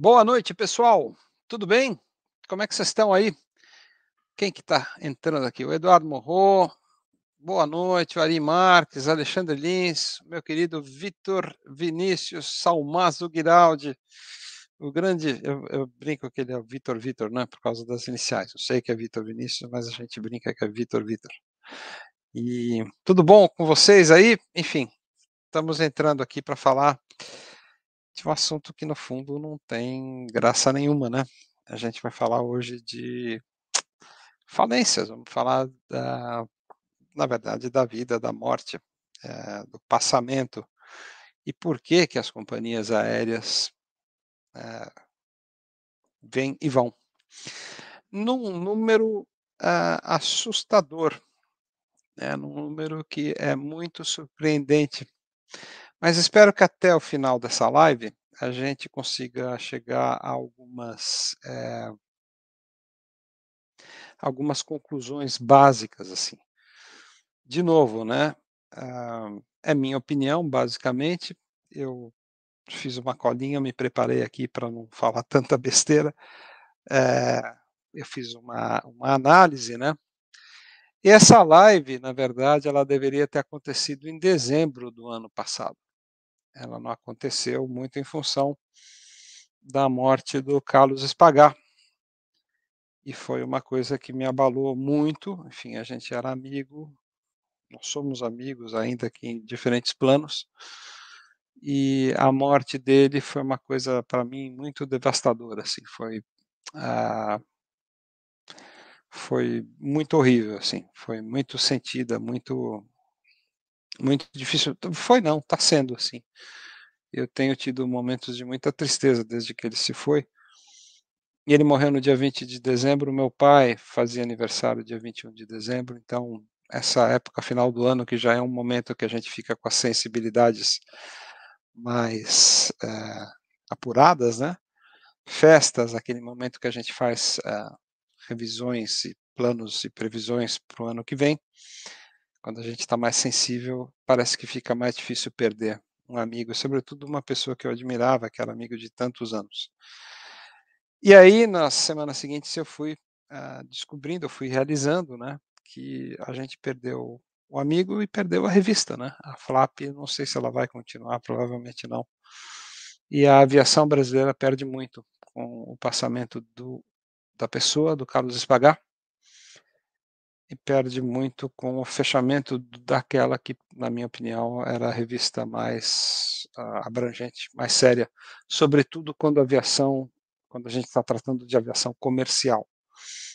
Boa noite, pessoal. Tudo bem? Como é que vocês estão aí? Quem que está entrando aqui? O Eduardo Morro. Boa noite, o Ari Marques, Alexandre Lins, meu querido Vitor Vinícius Salmazo Guiraldi, o grande, eu, eu, brinco que ele é o Vitor Vitor, né, por causa das iniciais. Eu sei que é Vitor Vinícius, mas a gente brinca que é Vitor Vitor. E tudo bom com vocês aí? Enfim, estamos entrando aqui para falar de um assunto que no fundo não tem graça nenhuma, né? A gente vai falar hoje de falências, vamos falar da, na verdade, da vida, da morte, é, do passamento e por que que as companhias aéreas é, vêm e vão. Num número é, assustador, né, num número que é muito surpreendente mas espero que até o final dessa live a gente consiga chegar a algumas é, algumas conclusões básicas assim. De novo, né? Uh, é minha opinião, basicamente. Eu fiz uma colinha, me preparei aqui para não falar tanta besteira. É, eu fiz uma, uma análise, né? E essa live, na verdade, ela deveria ter acontecido em dezembro do ano passado ela não aconteceu muito em função da morte do Carlos Espagar. E foi uma coisa que me abalou muito. Enfim, a gente era amigo, nós somos amigos ainda que em diferentes planos. E a morte dele foi uma coisa para mim muito devastadora, assim, foi ah, foi muito horrível, assim, foi muito sentida, muito muito difícil. Foi não, está sendo assim. Eu tenho tido momentos de muita tristeza desde que ele se foi. E ele morreu no dia 20 de dezembro. Meu pai fazia aniversário dia 21 de dezembro, então essa época final do ano, que já é um momento que a gente fica com as sensibilidades mais é, apuradas, né? Festas, aquele momento que a gente faz é, revisões e planos e previsões para o ano que vem. Quando a gente está mais sensível, parece que fica mais difícil perder um amigo, sobretudo uma pessoa que eu admirava, que era amigo de tantos anos. E aí, na semana seguinte, eu fui uh, descobrindo, eu fui realizando, né, que a gente perdeu o amigo e perdeu a revista, né? A Flap, não sei se ela vai continuar, provavelmente não. E a aviação brasileira perde muito com o passamento do, da pessoa, do Carlos Espagar, e perde muito com o fechamento daquela que, na minha opinião, era a revista mais uh, abrangente, mais séria, sobretudo quando a aviação, quando a gente está tratando de aviação comercial.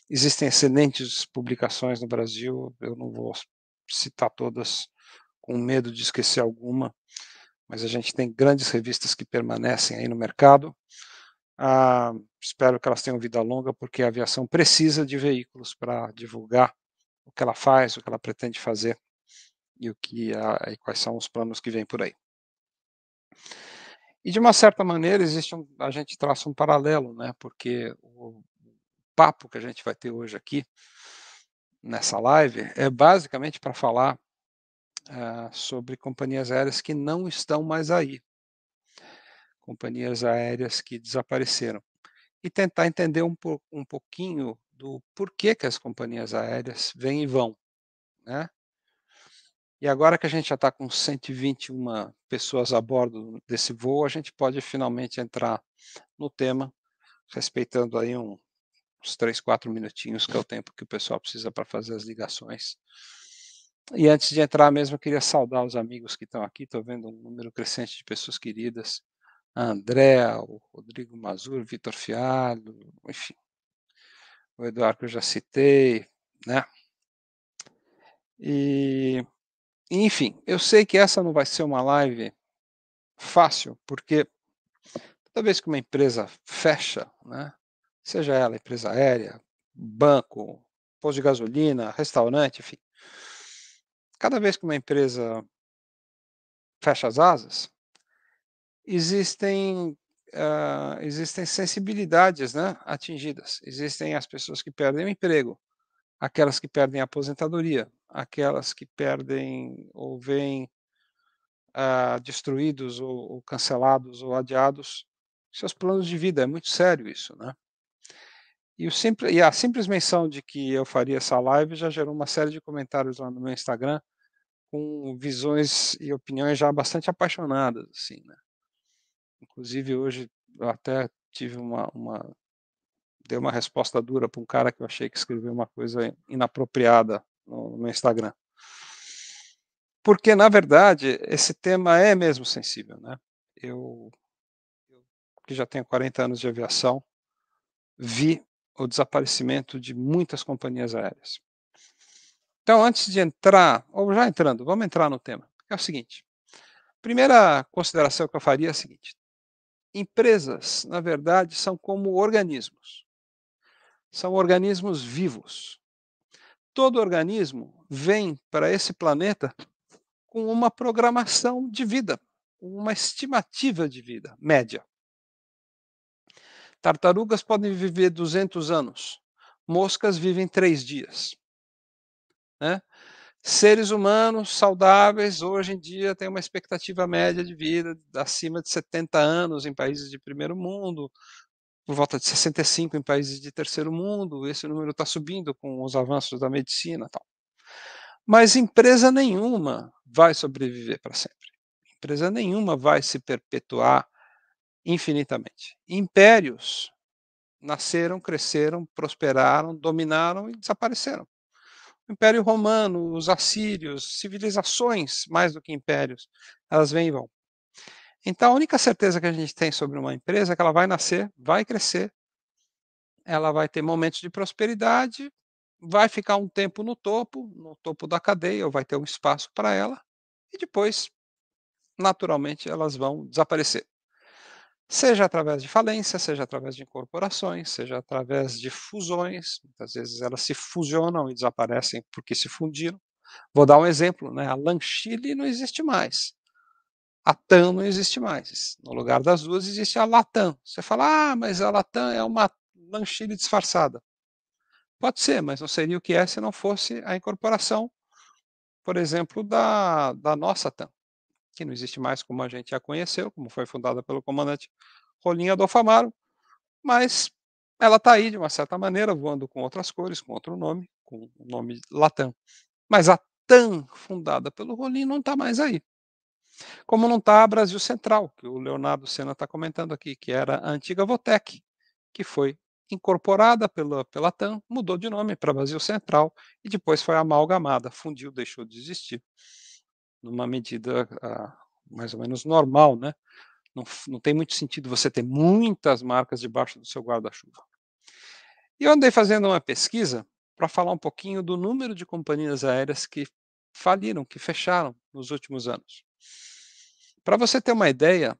Existem excelentes publicações no Brasil, eu não vou citar todas com medo de esquecer alguma, mas a gente tem grandes revistas que permanecem aí no mercado. Ah, espero que elas tenham vida longa, porque a aviação precisa de veículos para divulgar o que ela faz, o que ela pretende fazer e o que a, e quais são os planos que vêm por aí. E de uma certa maneira existe um, a gente traça um paralelo, né? Porque o papo que a gente vai ter hoje aqui nessa live é basicamente para falar uh, sobre companhias aéreas que não estão mais aí, companhias aéreas que desapareceram e tentar entender um, um pouquinho do porquê que as companhias aéreas vêm e vão, né? E agora que a gente já está com 121 pessoas a bordo desse voo, a gente pode finalmente entrar no tema, respeitando aí um, uns 3, 4 minutinhos, que é o tempo que o pessoal precisa para fazer as ligações. E antes de entrar mesmo, eu queria saudar os amigos que estão aqui, estou vendo um número crescente de pessoas queridas, a André, o Rodrigo Mazur, Vitor Fialho, enfim, o Eduardo que eu já citei, né? E, enfim, eu sei que essa não vai ser uma live fácil, porque toda vez que uma empresa fecha, né, seja ela empresa aérea, banco, posto de gasolina, restaurante, enfim, cada vez que uma empresa fecha as asas, existem uh, existem sensibilidades né, atingidas. Existem as pessoas que perdem o emprego, aquelas que perdem a aposentadoria, aquelas que perdem ou vêm uh, destruídos ou, ou, cancelados ou adiados seus planos de vida. É muito sério isso, né? E, o simples, e a simples menção de que eu faria essa live já gerou uma série de comentários lá no meu Instagram com visões e opiniões já bastante apaixonadas, assim, né? Inclusive hoje eu até tive uma, uma dei uma resposta dura para um cara que eu achei que escreveu uma coisa inapropriada no, no meu Instagram. Porque na verdade esse tema é mesmo sensível, né? Eu, eu que já tenho 40 anos de aviação, vi o desaparecimento de muitas companhias aéreas. Então, antes de entrar, ou já entrando, vamos entrar no tema. É o seguinte: primeira consideração que eu faria é a seguinte: empresas, na verdade, são como organismos. São organismos vivos. Todo organismo vem para esse planeta com uma programação de vida, uma estimativa de vida média. Tartarugas podem viver 200 anos, moscas vivem três dias. Né? Seres humanos saudáveis, hoje em dia, têm uma expectativa média de vida acima de 70 anos em países de primeiro mundo, por volta de 65 em países de terceiro mundo. Esse número está subindo com os avanços da medicina. Tal. Mas empresa nenhuma vai sobreviver para sempre. Empresa nenhuma vai se perpetuar infinitamente. Impérios nasceram, cresceram, prosperaram, dominaram e desapareceram. O Império Romano, os assírios, civilizações mais do que impérios, elas vêm e vão. Então, a única certeza que a gente tem sobre uma empresa é que ela vai nascer, vai crescer, ela vai ter momentos de prosperidade, vai ficar um tempo no topo, no topo da cadeia, ou vai ter um espaço para ela, e depois, naturalmente, elas vão desaparecer seja através de falência, seja através de incorporações, seja através de fusões, muitas vezes elas se fusionam e desaparecem porque se fundiram. Vou dar um exemplo, né? a Lanchile não existe mais, a TAM não existe mais, no lugar das duas existe a Latam. Você fala, ah, mas a Latam é uma Lanchile disfarçada. Pode ser, mas não seria o que é se não fosse a incorporação, por exemplo, da, da nossa TAM que não existe mais como a gente a conheceu, como foi fundada pelo comandante Rolinha do Alfamaro, mas ela está aí de uma certa maneira, voando com outras cores, com outro nome, com o nome Latam. Mas a TAM, fundada pelo Rolim, não está mais aí. Como não está a Brasil Central, que o Leonardo Senna está comentando aqui, que era a antiga Votec, que foi incorporada pela, pela TAM, mudou de nome para Brasil Central e depois foi amalgamada, fundiu, deixou de existir numa medida ah, mais ou menos normal, né? Não, não tem muito sentido você ter muitas marcas debaixo do seu guarda-chuva. E eu andei fazendo uma pesquisa para falar um pouquinho do número de companhias aéreas que faliram, que fecharam nos últimos anos. Para você ter uma ideia,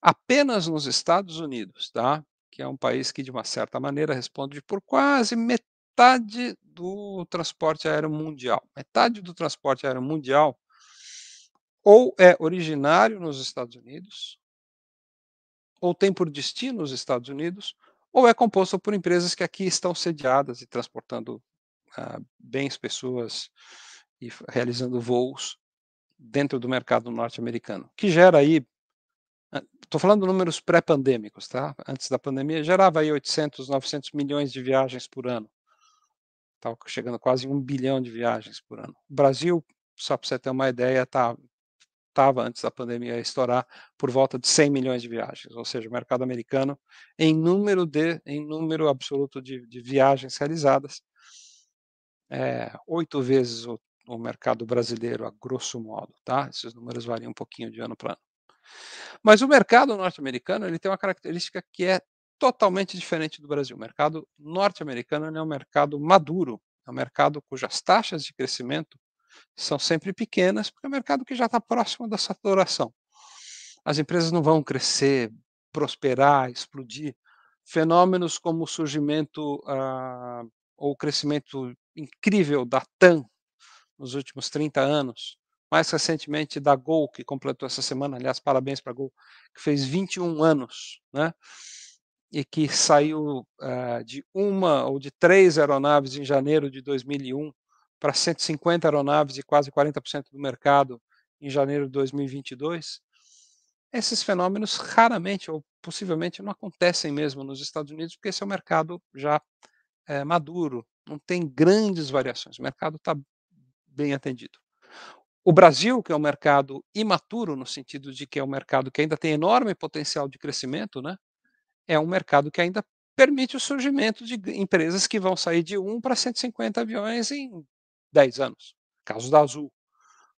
apenas nos Estados Unidos, tá? que é um país que, de uma certa maneira, responde por quase metade do transporte aéreo mundial. Metade do transporte aéreo mundial ou é originário nos Estados Unidos, ou tem por destino os Estados Unidos, ou é composto por empresas que aqui estão sediadas e transportando ah, bens, pessoas e realizando voos dentro do mercado norte-americano, que gera aí, estou falando números pré-pandêmicos, tá? Antes da pandemia, gerava aí 800, 900 milhões de viagens por ano. Estava chegando quase um bilhão de viagens por ano. O Brasil, só para você ter uma ideia, está estava antes da pandemia estourar por volta de 100 milhões de viagens, ou seja, o mercado americano em número de em número absoluto de, de viagens realizadas é oito vezes o, o, mercado brasileiro a grosso modo, tá? Esses números variam um pouquinho de ano para ano. Mas o mercado norte-americano ele tem uma característica que é totalmente diferente do Brasil. O mercado norte-americano é um mercado maduro, é um mercado cujas taxas de crescimento são sempre pequenas, porque é um mercado que já está próximo da saturação. As empresas não vão crescer, prosperar, explodir. Fenômenos como o surgimento ah, ou o crescimento incrível da TAM nos últimos 30 anos, mais recentemente da Gol, que completou essa semana, aliás, parabéns para a Gol, que fez 21 anos, né? e que saiu uh, de uma ou de três aeronaves em janeiro de 2001 para 150 aeronaves e quase 40% do mercado em janeiro de 2022, esses fenômenos raramente ou possivelmente não acontecem mesmo nos Estados Unidos, porque esse é um mercado já é, maduro, não tem grandes variações, o mercado está bem atendido. O Brasil, que é um mercado imaturo, no sentido de que é um mercado que ainda tem enorme potencial de crescimento, né? é um mercado que ainda permite o surgimento de empresas que vão sair de 1 para 150 aviões em 10 anos. Caso da Azul.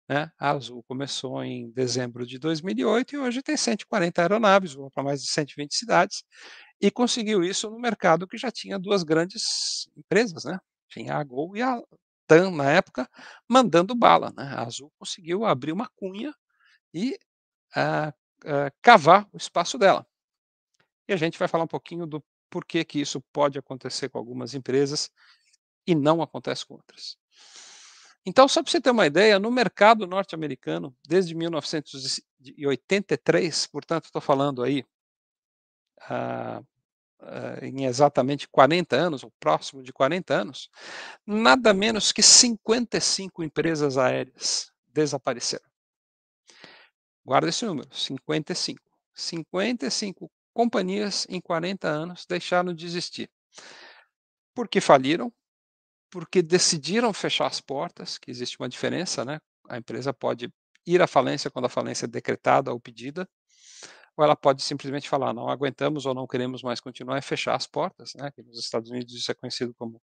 Né? A Azul começou em dezembro de 2008 e hoje tem 140 aeronaves, voa para mais de 120 cidades, e conseguiu isso no mercado que já tinha duas grandes empresas, né? Tinha a Gol e a TAM na época, mandando bala. Né? A Azul conseguiu abrir uma cunha e uh, uh, cavar o espaço dela. E a gente vai falar um pouquinho do porquê que isso pode acontecer com algumas empresas e não acontece com outras. Então, só para você ter uma ideia, no mercado norte-americano, desde 1983, portanto, estou falando aí ah, ah, em exatamente 40 anos, ou próximo de 40 anos, nada menos que 55 empresas aéreas desapareceram. Guarda esse número, 55. 55 companhias em 40 anos deixaram de existir. Porque faliram, porque decidiram fechar as portas, que existe uma diferença, né? A empresa pode ir à falência quando a falência é decretada ou pedida, ou ela pode simplesmente falar, não aguentamos ou não queremos mais continuar e fechar as portas, né? Nos Estados Unidos isso é conhecido como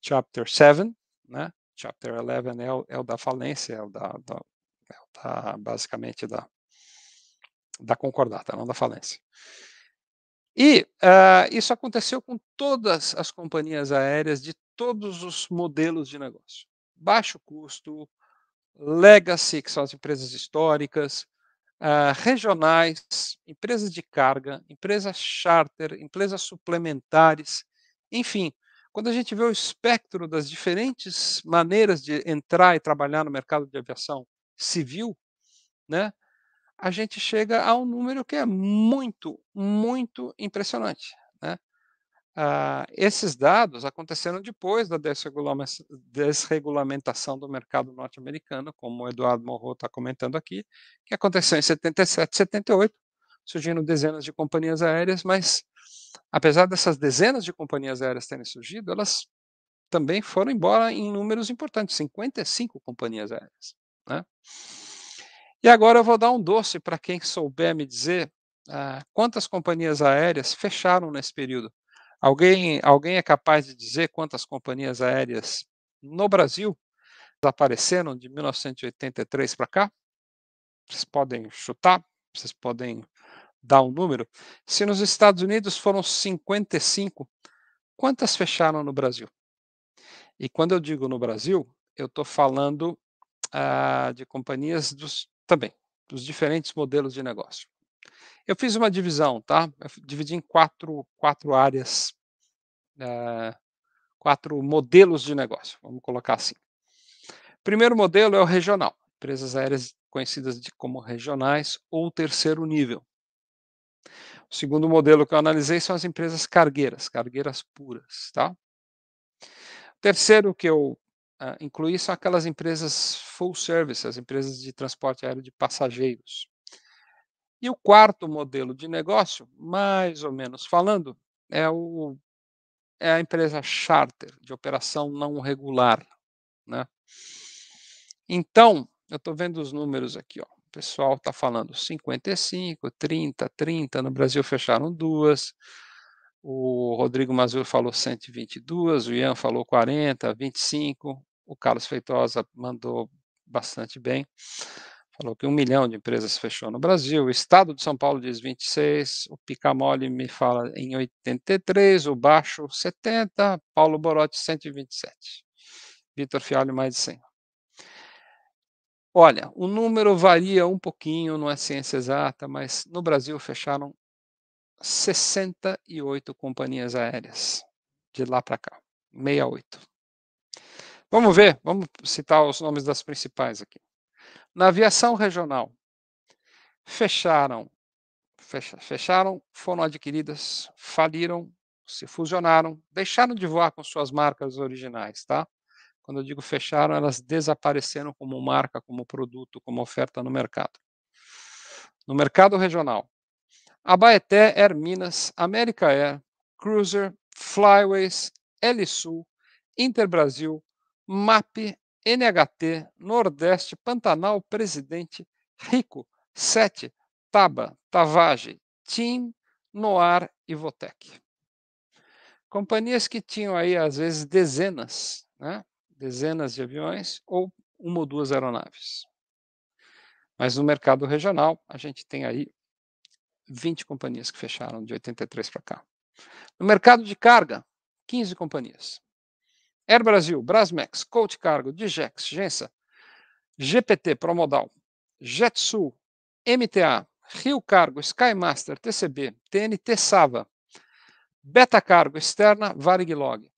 Chapter 7, né? Chapter 11 é o, é o da falência, é o da, da, é o da basicamente da, da concordata, não da falência. E uh, isso aconteceu com todas as companhias aéreas de todos os modelos de negócio. Baixo custo, legacy, que são as empresas históricas, uh, regionais, empresas de carga, empresas charter, empresas suplementares, enfim. Quando a gente vê o espectro das diferentes maneiras de entrar e trabalhar no mercado de aviação civil, né, a gente chega a um número que é muito, muito impressionante. Ah, esses dados aconteceram depois da desregulamentação do mercado norte-americano, como o Eduardo Morro está comentando aqui, que aconteceu em 77, 78, surgindo dezenas de companhias aéreas, mas apesar dessas dezenas de companhias aéreas terem surgido, elas também foram embora em números importantes, 55 companhias aéreas. Né? E agora eu vou dar um doce para quem souber me dizer ah, quantas companhias aéreas fecharam nesse período. Alguém, alguém é capaz de dizer quantas companhias aéreas no Brasil desapareceram de 1983 para cá? Vocês podem chutar? Vocês podem dar um número? Se nos Estados Unidos foram 55, quantas fecharam no Brasil? E quando eu digo no Brasil, eu estou falando ah, de companhias dos também, dos diferentes modelos de negócio. Eu fiz uma divisão, tá? Eu dividi em quatro, quatro áreas, é, quatro modelos de negócio, vamos colocar assim. Primeiro modelo é o regional, empresas aéreas conhecidas de, como regionais ou terceiro nível. O segundo modelo que eu analisei são as empresas cargueiras, cargueiras puras, tá? O terceiro que eu uh, incluir são aquelas empresas full service, as empresas de transporte aéreo de passageiros. E o quarto modelo de negócio, mais ou menos falando, é, o, é a empresa charter, de operação não regular. Né? Então, eu estou vendo os números aqui. Ó. O pessoal está falando 55, 30, 30. No Brasil fecharam duas. O Rodrigo Mazur falou 122, o Ian falou 40, 25, o Carlos Feitosa mandou bastante bem. Falou que um milhão de empresas fechou no Brasil. O Estado de São Paulo diz 26. O Picamole me fala em 83. O Baixo, 70. Paulo Borotti, 127. Vitor Fialho, mais de 100. Olha, o número varia um pouquinho, não é ciência exata, mas no Brasil fecharam 68 companhias aéreas de lá para cá. 68. Vamos ver, vamos citar os nomes das principais aqui. Na aviação regional, fecharam, fecharam, foram adquiridas, faliram, se fusionaram, deixaram de voar com suas marcas originais, tá? Quando eu digo fecharam, elas desapareceram como marca, como produto, como oferta no mercado. No mercado regional, Abaeté, Air Minas, América Air, Cruiser, Flyways, Sul, Interbrasil, MAP, NHT, Nordeste, Pantanal, Presidente, Rico, Sete, Taba, Tavage, TIM, Noar e Votec. Companhias que tinham aí, às vezes, dezenas, né? dezenas de aviões ou uma ou duas aeronaves. Mas no mercado regional, a gente tem aí 20 companhias que fecharam de 83 para cá. No mercado de carga, 15 companhias. Air Brasil, Brasmex, Coach Cargo, Digex, Gensa, GPT, Promodal, JetSul, MTA, Rio Cargo, Skymaster, TCB, TNT Sava, Beta Cargo, Externa, Variglog.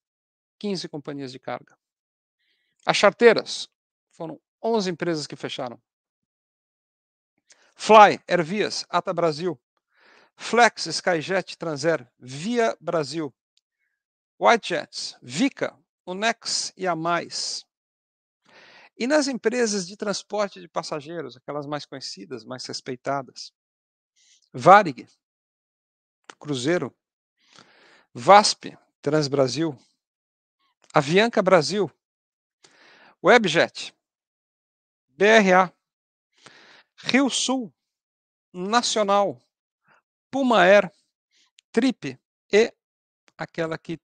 15 companhias de carga. As charteiras foram 11 empresas que fecharam. Fly, Airvias, Ata Brasil, Flex, Skyjet, Transair, Via Brasil, Whitejets, Vica, Unex e a Mais. E nas empresas de transporte de passageiros, aquelas mais conhecidas, mais respeitadas, Varig, Cruzeiro, VASP, Transbrasil, Avianca Brasil, Webjet, BRA, Rio Sul, Nacional, Puma Air, Trip e aquela que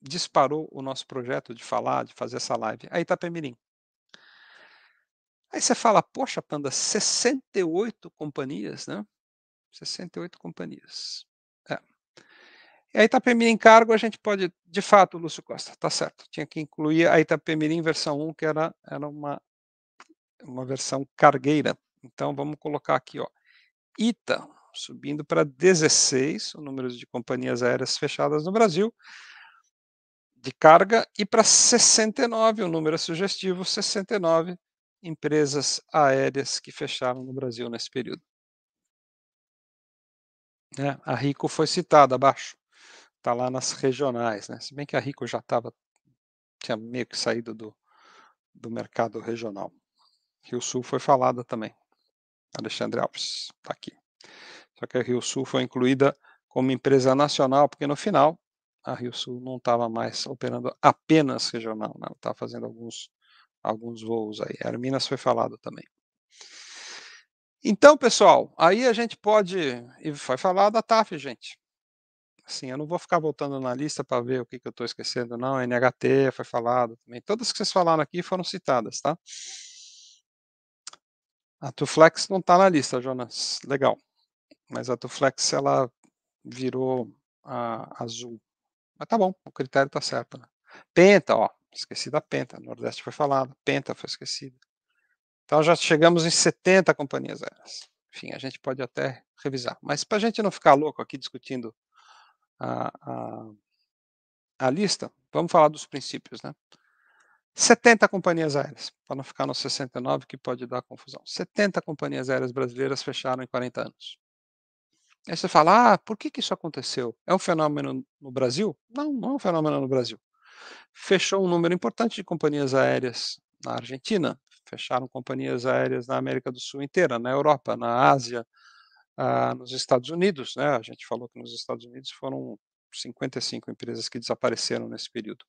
disparou o nosso projeto de falar, de fazer essa live, a Itapemirim. Aí você fala, poxa, Panda, 68 companhias, né? 68 companhias. É. E a Itapemirim Cargo, a gente pode, de fato, Lúcio Costa, tá certo. Tinha que incluir a Itapemirim versão 1, que era, era uma, uma versão cargueira. Então, vamos colocar aqui, ó. ITA, subindo para 16, o número de companhias aéreas fechadas no Brasil, de carga, e para 69, o número sugestivo, 69 empresas aéreas que fecharam no Brasil nesse período. É, a Rico foi citada abaixo, está lá nas regionais, né? se bem que a Rico já estava, tinha meio que saído do, do mercado regional. Rio Sul foi falada também. Alexandre Alves está aqui. Só que a Rio Sul foi incluída como empresa nacional, porque no final a Rio Sul não estava mais operando apenas regional, né? estava fazendo alguns, alguns voos aí. A Minas foi falado também. Então, pessoal, aí a gente pode, e foi falar da TAF, gente. Assim, eu não vou ficar voltando na lista para ver o que, que eu estou esquecendo, não. NHT foi falado também. Todas que vocês falaram aqui foram citadas, tá? A Tuflex não está na lista, Jonas. Legal. Mas a Tuflex, ela virou a azul. Mas tá bom, o critério está certo. Né? Penta, ó, esqueci da Penta. Nordeste foi falado, Penta foi esquecida. Então já chegamos em 70 companhias aéreas. Enfim, a gente pode até revisar. Mas para a gente não ficar louco aqui discutindo a, a, a lista, vamos falar dos princípios, né? 70 companhias aéreas, para não ficar nos 69, que pode dar confusão. 70 companhias aéreas brasileiras fecharam em 40 anos. Aí você fala, ah, por que, que isso aconteceu? É um fenômeno no Brasil? Não, não é um fenômeno no Brasil. Fechou um número importante de companhias aéreas na Argentina, fecharam companhias aéreas na América do Sul inteira, na Europa, na Ásia, ah, nos Estados Unidos, né? A gente falou que nos Estados Unidos foram 55 empresas que desapareceram nesse período.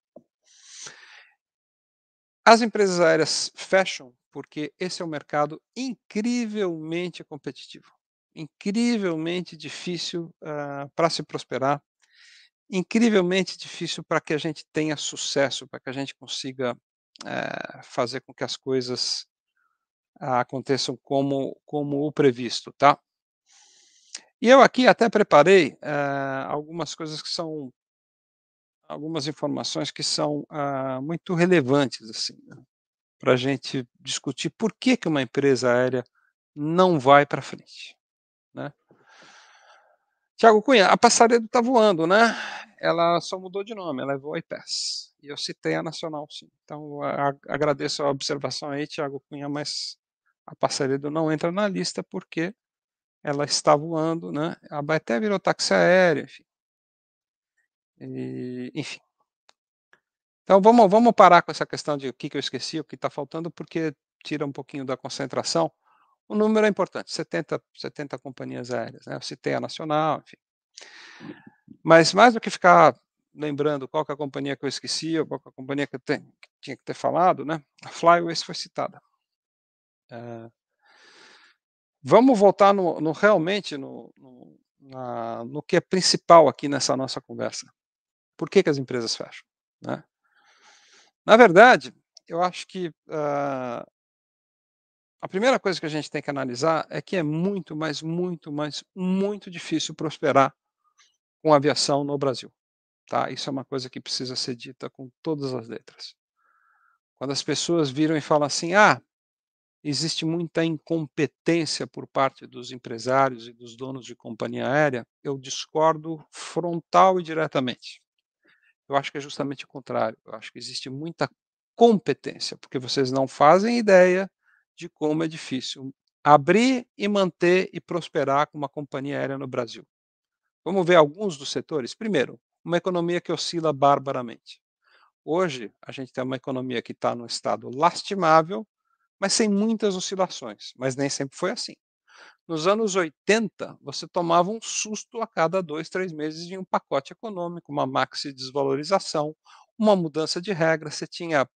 As empresas aéreas fecham porque esse é um mercado incrivelmente competitivo, incrivelmente difícil uh, para se prosperar, incrivelmente difícil para que a gente tenha sucesso, para que a gente consiga uh, fazer com que as coisas uh, aconteçam como, como o previsto, tá? E eu aqui até preparei algumas coisas que são algumas informações que são ah, muito relevantes assim, né, para a gente discutir por que, que uma empresa aérea não vai para frente. Né? Tiago Cunha, a Passaredo está voando, né? Ela só mudou de nome, ela é Voa. E eu citei a Nacional, sim. Então, a, agradeço a observação aí, Tiago Cunha, mas a Passaredo não entra na lista porque ela está voando, né? A até virou táxi aéreo, enfim. E, enfim. Então vamos, vamos parar com essa questão de o que, que eu esqueci, o que está faltando, porque tira um pouquinho da concentração. O número é importante, 70, 70 companhias aéreas, né? Eu citei a Nacional, enfim. Mas mais do que ficar lembrando qual é a companhia que eu esqueci, ou qual é a companhia que eu que tinha que ter falado, né? A Flyways foi citada. É, vamos voltar no, no realmente no, no, na, no, que é principal aqui nessa nossa conversa. Por que, que as empresas fecham? Né? Na verdade, eu acho que uh, a primeira coisa que a gente tem que analisar é que é muito, mas muito, mas muito difícil prosperar com aviação no Brasil. Tá? Isso é uma coisa que precisa ser dita com todas as letras. Quando as pessoas viram e falam assim, ah, existe muita incompetência por parte dos empresários e dos donos de companhia aérea, eu discordo frontal e diretamente. Eu acho que é justamente o contrário. Eu acho que existe muita competência, porque vocês não fazem ideia de como é difícil abrir e manter e prosperar com uma companhia aérea no Brasil. Vamos ver alguns dos setores. Primeiro, uma economia que oscila barbaramente. Hoje, a gente tem uma economia que está num estado lastimável, mas sem muitas oscilações. Mas nem sempre foi assim. Nos anos 80, você tomava um susto a cada dois, três meses de um pacote econômico, uma maxi desvalorização, uma mudança de regra, você tinha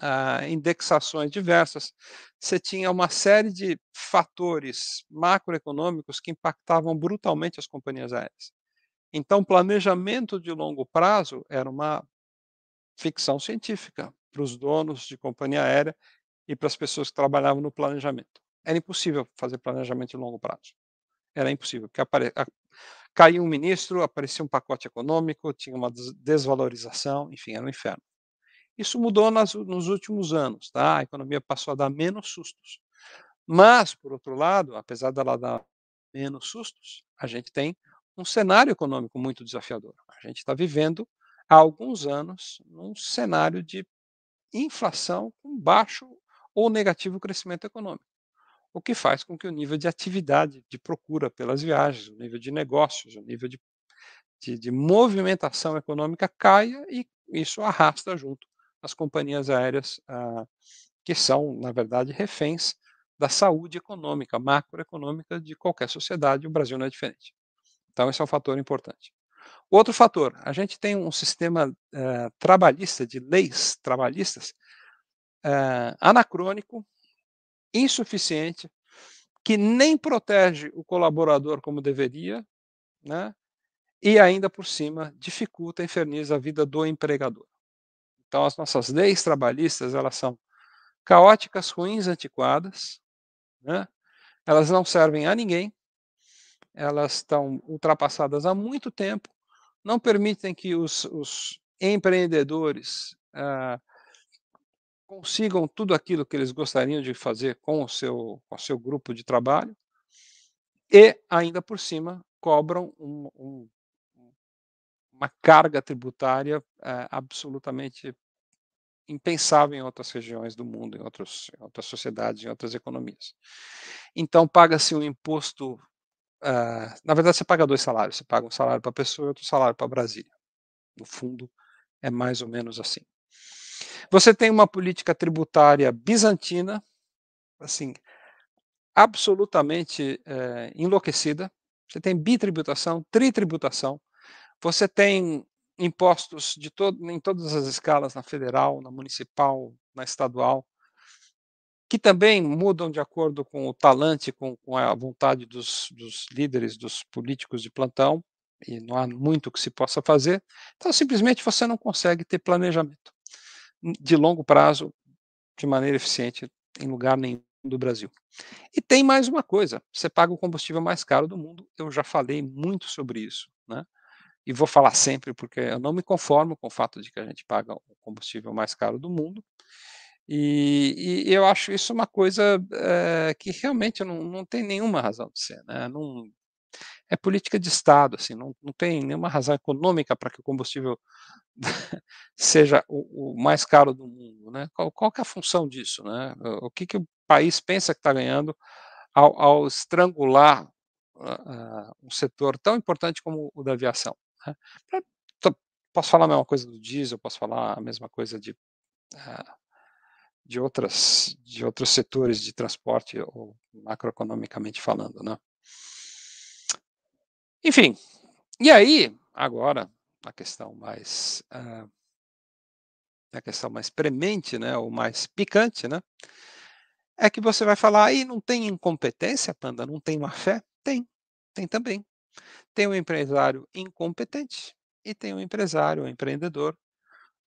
ah, indexações diversas, você tinha uma série de fatores macroeconômicos que impactavam brutalmente as companhias aéreas. Então, planejamento de longo prazo era uma ficção científica para os donos de companhia aérea e para as pessoas que trabalhavam no planejamento. Era impossível fazer planejamento de longo prazo. Era impossível, porque apare... caiu um ministro, aparecia um pacote econômico, tinha uma desvalorização, enfim, era um inferno. Isso mudou nas, nos últimos anos, tá? A economia passou a dar menos sustos. Mas, por outro lado, apesar dela dar menos sustos, a gente tem um cenário econômico muito desafiador. A gente está vivendo há alguns anos num cenário de inflação com baixo ou negativo crescimento econômico, o que faz com que o nível de atividade, de procura pelas viagens, o nível de negócios, o nível de, de, de movimentação econômica caia e isso arrasta junto as companhias aéreas ah, que são, na verdade, reféns da saúde econômica, macroeconômica de qualquer sociedade. O Brasil não é diferente. Então, esse é um fator importante. Outro fator, a gente tem um sistema eh, trabalhista, de leis trabalhistas, eh, anacrônico, insuficiente, que nem protege o colaborador como deveria, né? e ainda por cima dificulta, inferniza a vida do empregador. Então, as nossas leis trabalhistas, elas são caóticas, ruins, antiquadas, né? elas não servem a ninguém, elas estão ultrapassadas há muito tempo, não permitem que os, os empreendedores ah, consigam tudo aquilo que eles gostariam de fazer com o seu, com o seu grupo de trabalho, e ainda por cima cobram um, um, uma carga tributária é, absolutamente impensável em outras regiões do mundo, em, outros, em outras sociedades, em outras economias. Então, paga-se um imposto. Uh, na verdade, você paga dois salários: você paga um salário para a pessoa e outro salário para Brasília. No fundo, é mais ou menos assim. Você tem uma política tributária bizantina, assim, absolutamente é, enlouquecida. Você tem bitributação, tritributação. Você tem impostos de todo, em todas as escalas, na federal, na municipal, na estadual, que também mudam de acordo com o talante, com, com a vontade dos, dos, líderes, dos políticos de plantão, e não há muito que se possa fazer. Então, simplesmente você não consegue ter planejamento de longo prazo de maneira eficiente em lugar nenhum do Brasil. E tem mais uma coisa: você paga o combustível mais caro do mundo. Eu já falei muito sobre isso, né? E vou falar sempre porque eu não me conformo com o fato de que a gente paga o combustível mais caro do mundo. E, e eu acho isso uma coisa é, que realmente não, não tem nenhuma razão de ser. Né? Não, é política de Estado, assim, não, não tem nenhuma razão econômica para que o combustível seja o, o, mais caro do mundo. Né? Qual, qual é a função disso? Né? O que, que o país pensa que está ganhando ao, ao estrangular uh, um setor tão importante como o da aviação? Né? Posso falar a mesma coisa do diesel, posso falar a mesma coisa de, uh, de outras de outros setores de transporte ou macroeconomicamente falando, né? Enfim, e aí agora a questão mais uh, a questão mais premente, né, ou mais picante, né, é que você vai falar aí não tem incompetência, Panda, não tem má fé? Tem, tem também. Tem um empresário incompetente e tem um empresário, um empreendedor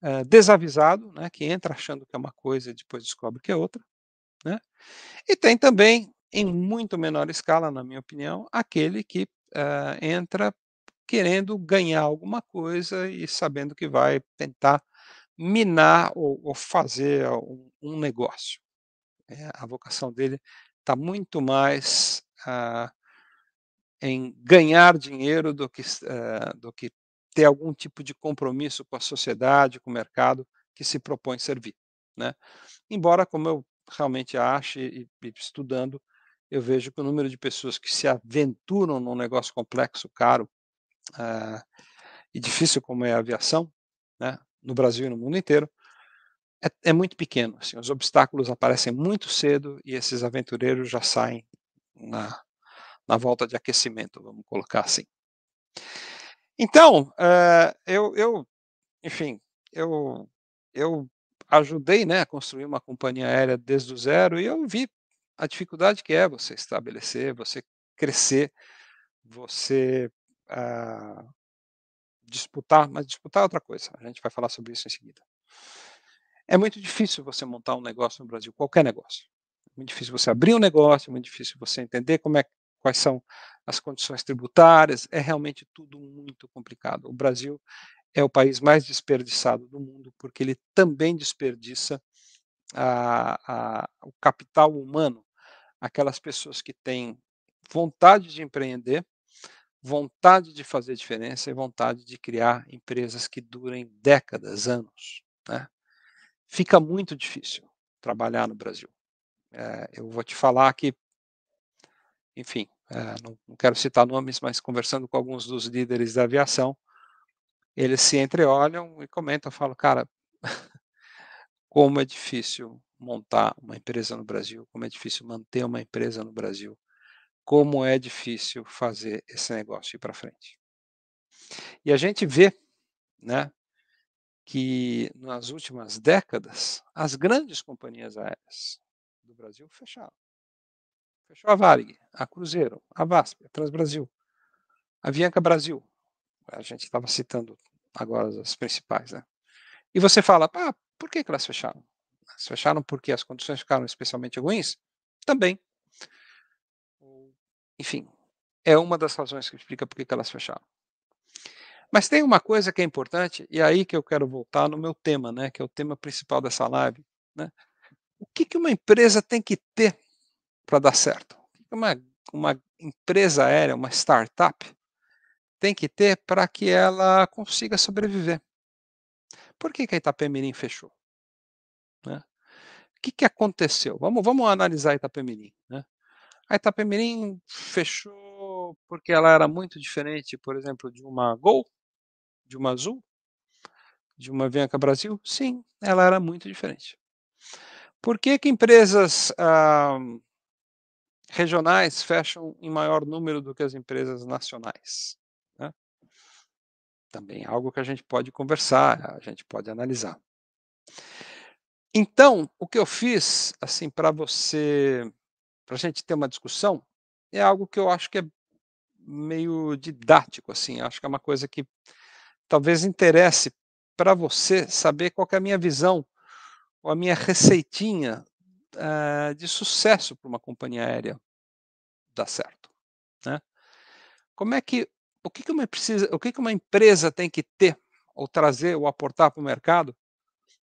uh, desavisado, né, que entra achando que é uma coisa e depois descobre que é outra, né? E tem também, em muito menor escala, na minha opinião, aquele que uh, entra querendo ganhar alguma coisa e sabendo que vai tentar minar ou, ou fazer um, um negócio. É, a vocação dele está muito mais uh, em ganhar dinheiro do que, uh, do que ter algum tipo de compromisso com a sociedade, com o mercado que se propõe servir. Né? Embora, como eu realmente acho e, e estudando, eu vejo que o número de pessoas que se aventuram num negócio complexo, caro uh, e difícil como é a aviação, né, no Brasil e no mundo inteiro, é, é muito pequeno. Assim, os obstáculos aparecem muito cedo e esses aventureiros já saem na, na volta de aquecimento, vamos colocar assim. Então, uh, eu, eu, enfim, eu, eu ajudei né, a construir uma companhia aérea desde o zero e eu vi a dificuldade que é você estabelecer, você crescer, você uh, disputar, mas disputar é outra coisa, a gente vai falar sobre isso em seguida. É muito difícil você montar um negócio no Brasil, qualquer negócio. É muito difícil você abrir um negócio, é muito difícil você entender como é, quais são as condições tributárias, é realmente tudo muito complicado. O Brasil é o país mais desperdiçado do mundo, porque ele também desperdiça a, a, o capital humano, aquelas pessoas que têm vontade de empreender, vontade de fazer diferença e vontade de criar empresas que durem décadas, anos. Né? Fica muito difícil trabalhar no Brasil. É, eu vou te falar que, enfim, é, não, não, quero citar nomes, mas conversando com alguns dos líderes da aviação, eles se entreolham e comentam, falam, cara, como é difícil montar uma empresa no Brasil, como é difícil manter uma empresa no Brasil, como é difícil fazer esse negócio ir para frente. E a gente vê, né, que nas últimas décadas as grandes companhias aéreas do Brasil fecharam. Fechou a Varig, a Cruzeiro, a VASP, a Transbrasil, a Avianca Brasil. A gente estava citando agora as principais, né? E você fala, ah, por que, que elas fecharam? Elas fecharam porque as condições ficaram especialmente ruins? Também. Enfim, é uma das razões que explica por que, que elas fecharam. Mas tem uma coisa que é importante, e é aí que eu quero voltar no meu tema, né, que é o tema principal dessa live. Né? O que, que uma empresa tem que ter para dar certo? Uma, uma empresa aérea, uma startup, tem que ter para que ela consiga sobreviver. Por que, que a Itapemirim fechou? Né? O que, que aconteceu? Vamos, vamos analisar a Itapemirim. Né? A Itapemirim fechou porque ela era muito diferente, por exemplo, de uma Gol, de uma Azul, de uma Avianca Brasil? Sim, ela era muito diferente. Por que, que empresas ah, regionais fecham em maior número do que as empresas nacionais? Né? Também é algo que a gente pode conversar, a gente pode analisar. Então, o que eu fiz, assim, para você, para a gente ter uma discussão, é algo que eu acho que é meio didático, assim, acho que é uma coisa que talvez interesse para você saber qual é a minha visão ou a minha receitinha uh, de sucesso para uma companhia aérea dar certo, né? Como é que o que, que uma precisa, o que, que uma empresa tem que ter ou trazer ou aportar para o mercado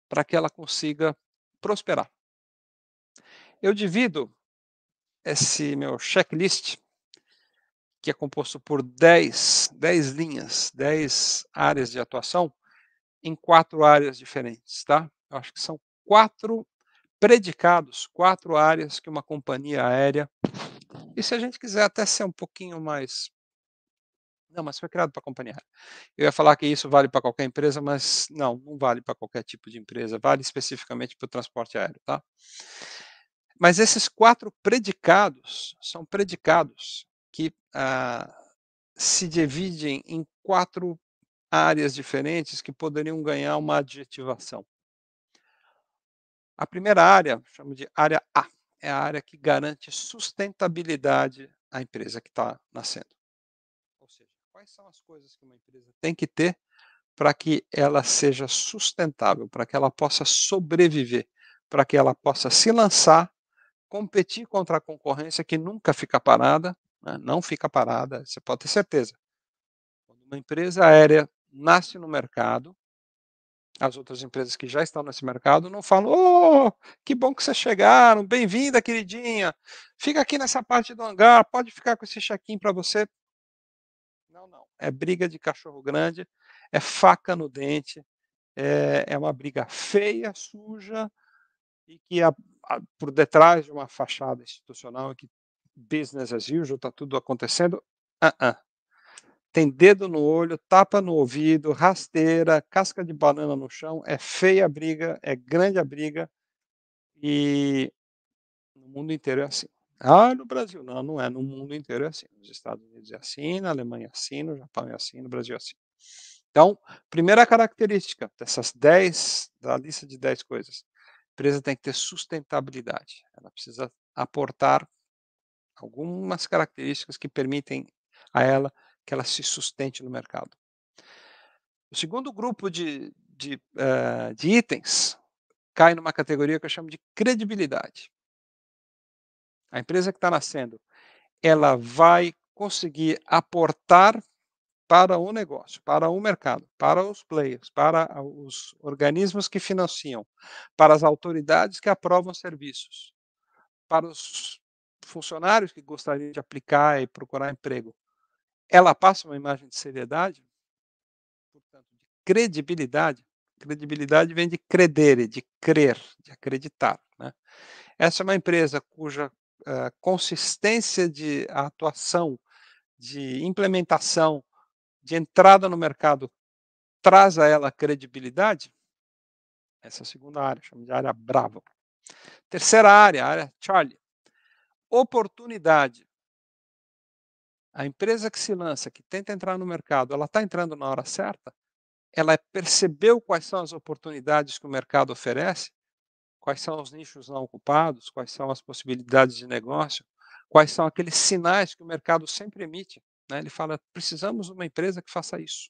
para que ela consiga prosperar? Eu divido esse meu checklist que é composto por 10, 10 linhas, 10 áreas de atuação, em quatro áreas diferentes, tá? Eu acho que são quatro predicados, quatro áreas que uma companhia aérea, e se a gente quiser até ser um pouquinho mais Não, mas foi criado para a companhia aérea. Eu ia falar que isso vale para qualquer empresa, mas não, não vale para qualquer tipo de empresa, vale especificamente para o transporte aéreo, tá? Mas esses quatro predicados são predicados que ah, se dividem em quatro áreas diferentes que poderiam ganhar uma adjetivação. A primeira área, chamo de área A, é a área que garante sustentabilidade à empresa que está nascendo. Ou seja, quais são as coisas que uma empresa tem que ter para que ela seja sustentável, para que ela possa sobreviver, para que ela possa se lançar, competir contra a concorrência que nunca fica parada, né? não fica parada, você pode ter certeza. Quando uma empresa aérea nasce no mercado, as outras empresas que já estão nesse mercado não falam: "Oh, que bom que vocês chegaram, bem-vinda, queridinha. Fica aqui nessa parte do hangar, pode ficar com esse check-in para você". Não, não. É briga de cachorro grande, é faca no dente, é, é uma briga feia, suja e que a, a, por detrás de uma fachada institucional que business as usual, está tudo acontecendo. Uh -uh tem dedo no olho, tapa no ouvido, rasteira, casca de banana no chão, é feia a briga, é grande a briga, e no mundo inteiro é assim. Ah, no Brasil, não, não é, no mundo inteiro é assim. Nos Estados Unidos é assim, na Alemanha é assim, no Japão é assim, no Brasil é assim. Então, primeira característica dessas 10, da lista de 10 coisas, a empresa tem que ter sustentabilidade. Ela precisa aportar algumas características que permitem a ela que ela se sustente no mercado. O segundo grupo de, de, uh, de itens cai numa categoria que eu chamo de credibilidade. A empresa que está nascendo, ela vai conseguir aportar para o negócio, para o mercado, para os players, para os organismos que financiam, para as autoridades que aprovam serviços, para os funcionários que gostariam de aplicar e procurar emprego, ela passa uma imagem de seriedade, portanto, de credibilidade. Credibilidade vem de credere, de crer, de acreditar. Né? Essa é uma empresa cuja uh, consistência de atuação, de implementação, de entrada no mercado traz a ela credibilidade. Essa é a segunda área, chama de área Bravo. Terceira área, área Charlie. Oportunidade. A empresa que se lança, que tenta entrar no mercado, ela está entrando na hora certa? Ela percebeu quais são as oportunidades que o mercado oferece? Quais são os nichos não ocupados? Quais são as possibilidades de negócio? Quais são aqueles sinais que o mercado sempre emite? Né? Ele fala: precisamos de uma empresa que faça isso.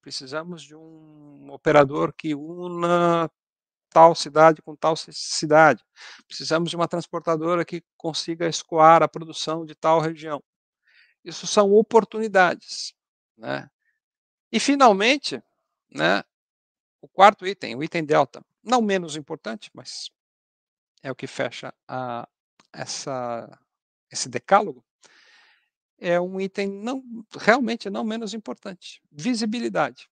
Precisamos de um operador que una tal cidade com tal cidade. Precisamos de uma transportadora que consiga escoar a produção de tal região. Isso são oportunidades. Né? E, finalmente, né, o quarto item, o item delta, não menos importante, mas é o que fecha a, essa, esse decálogo, é um item não, realmente não menos importante, visibilidade.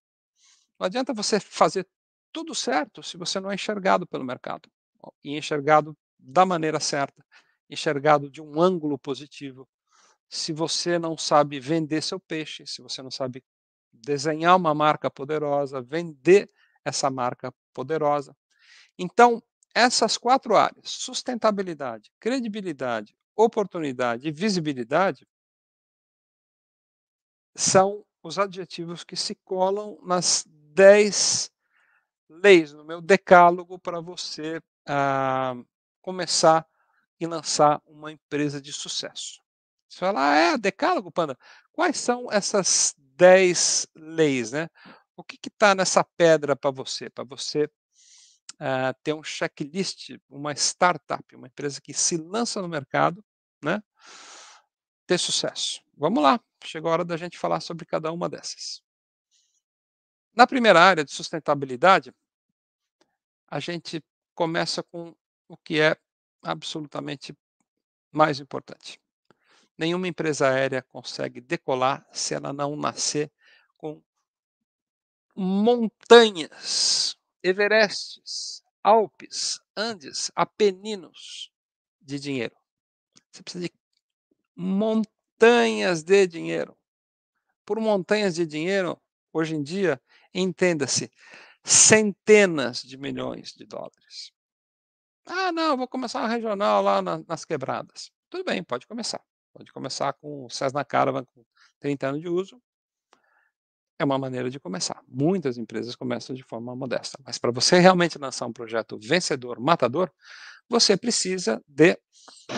Não adianta você fazer tudo certo se você não é enxergado pelo mercado, e enxergado da maneira certa, enxergado de um ângulo positivo, se você não sabe vender seu peixe, se você não sabe desenhar uma marca poderosa, vender essa marca poderosa. Então, essas quatro áreas, sustentabilidade, credibilidade, oportunidade e visibilidade, são os adjetivos que se colam nas dez leis, no meu decálogo, para você ah, começar e lançar uma empresa de sucesso. Você fala, ah, é, decálogo, Panda. Quais são essas 10 leis, né? O que está nessa pedra para você? Para você uh, ter um checklist, uma startup, uma empresa que se lança no mercado, né? Ter sucesso. Vamos lá, chegou a hora da gente falar sobre cada uma dessas. Na primeira área de sustentabilidade, a gente começa com o que é absolutamente mais importante. Nenhuma empresa aérea consegue decolar se ela não nascer com montanhas, Everestes, Alpes, Andes, Apeninos de dinheiro. Você precisa de montanhas de dinheiro. por montanhas de dinheiro, hoje em dia, entenda-se, centenas de milhões de dólares. Ah, não, vou começar uma regional lá na, nas quebradas. Tudo bem, pode começar. Pode começar com o Cessna Caravan com 30 anos de uso. É uma maneira de começar. Muitas empresas começam de forma modesta. Mas para você realmente lançar um projeto vencedor, matador, você precisa de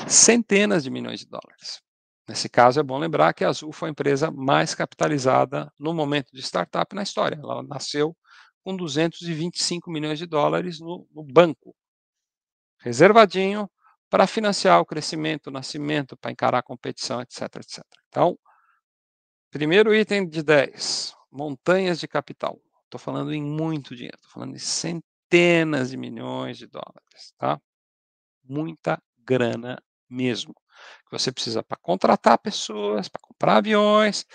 centenas de milhões de dólares. Nesse caso, é bom lembrar que a Azul foi a empresa mais capitalizada no momento de startup na história. Ela nasceu com 225 milhões de dólares no, no banco, reservadinho para financiar o crescimento, o nascimento, para encarar a competição, etc, etc. Então, primeiro item de 10, montanhas de capital. Estou falando em muito dinheiro, estou falando em centenas de milhões de dólares, tá? Muita grana mesmo. Que você precisa para contratar pessoas, para comprar aviões,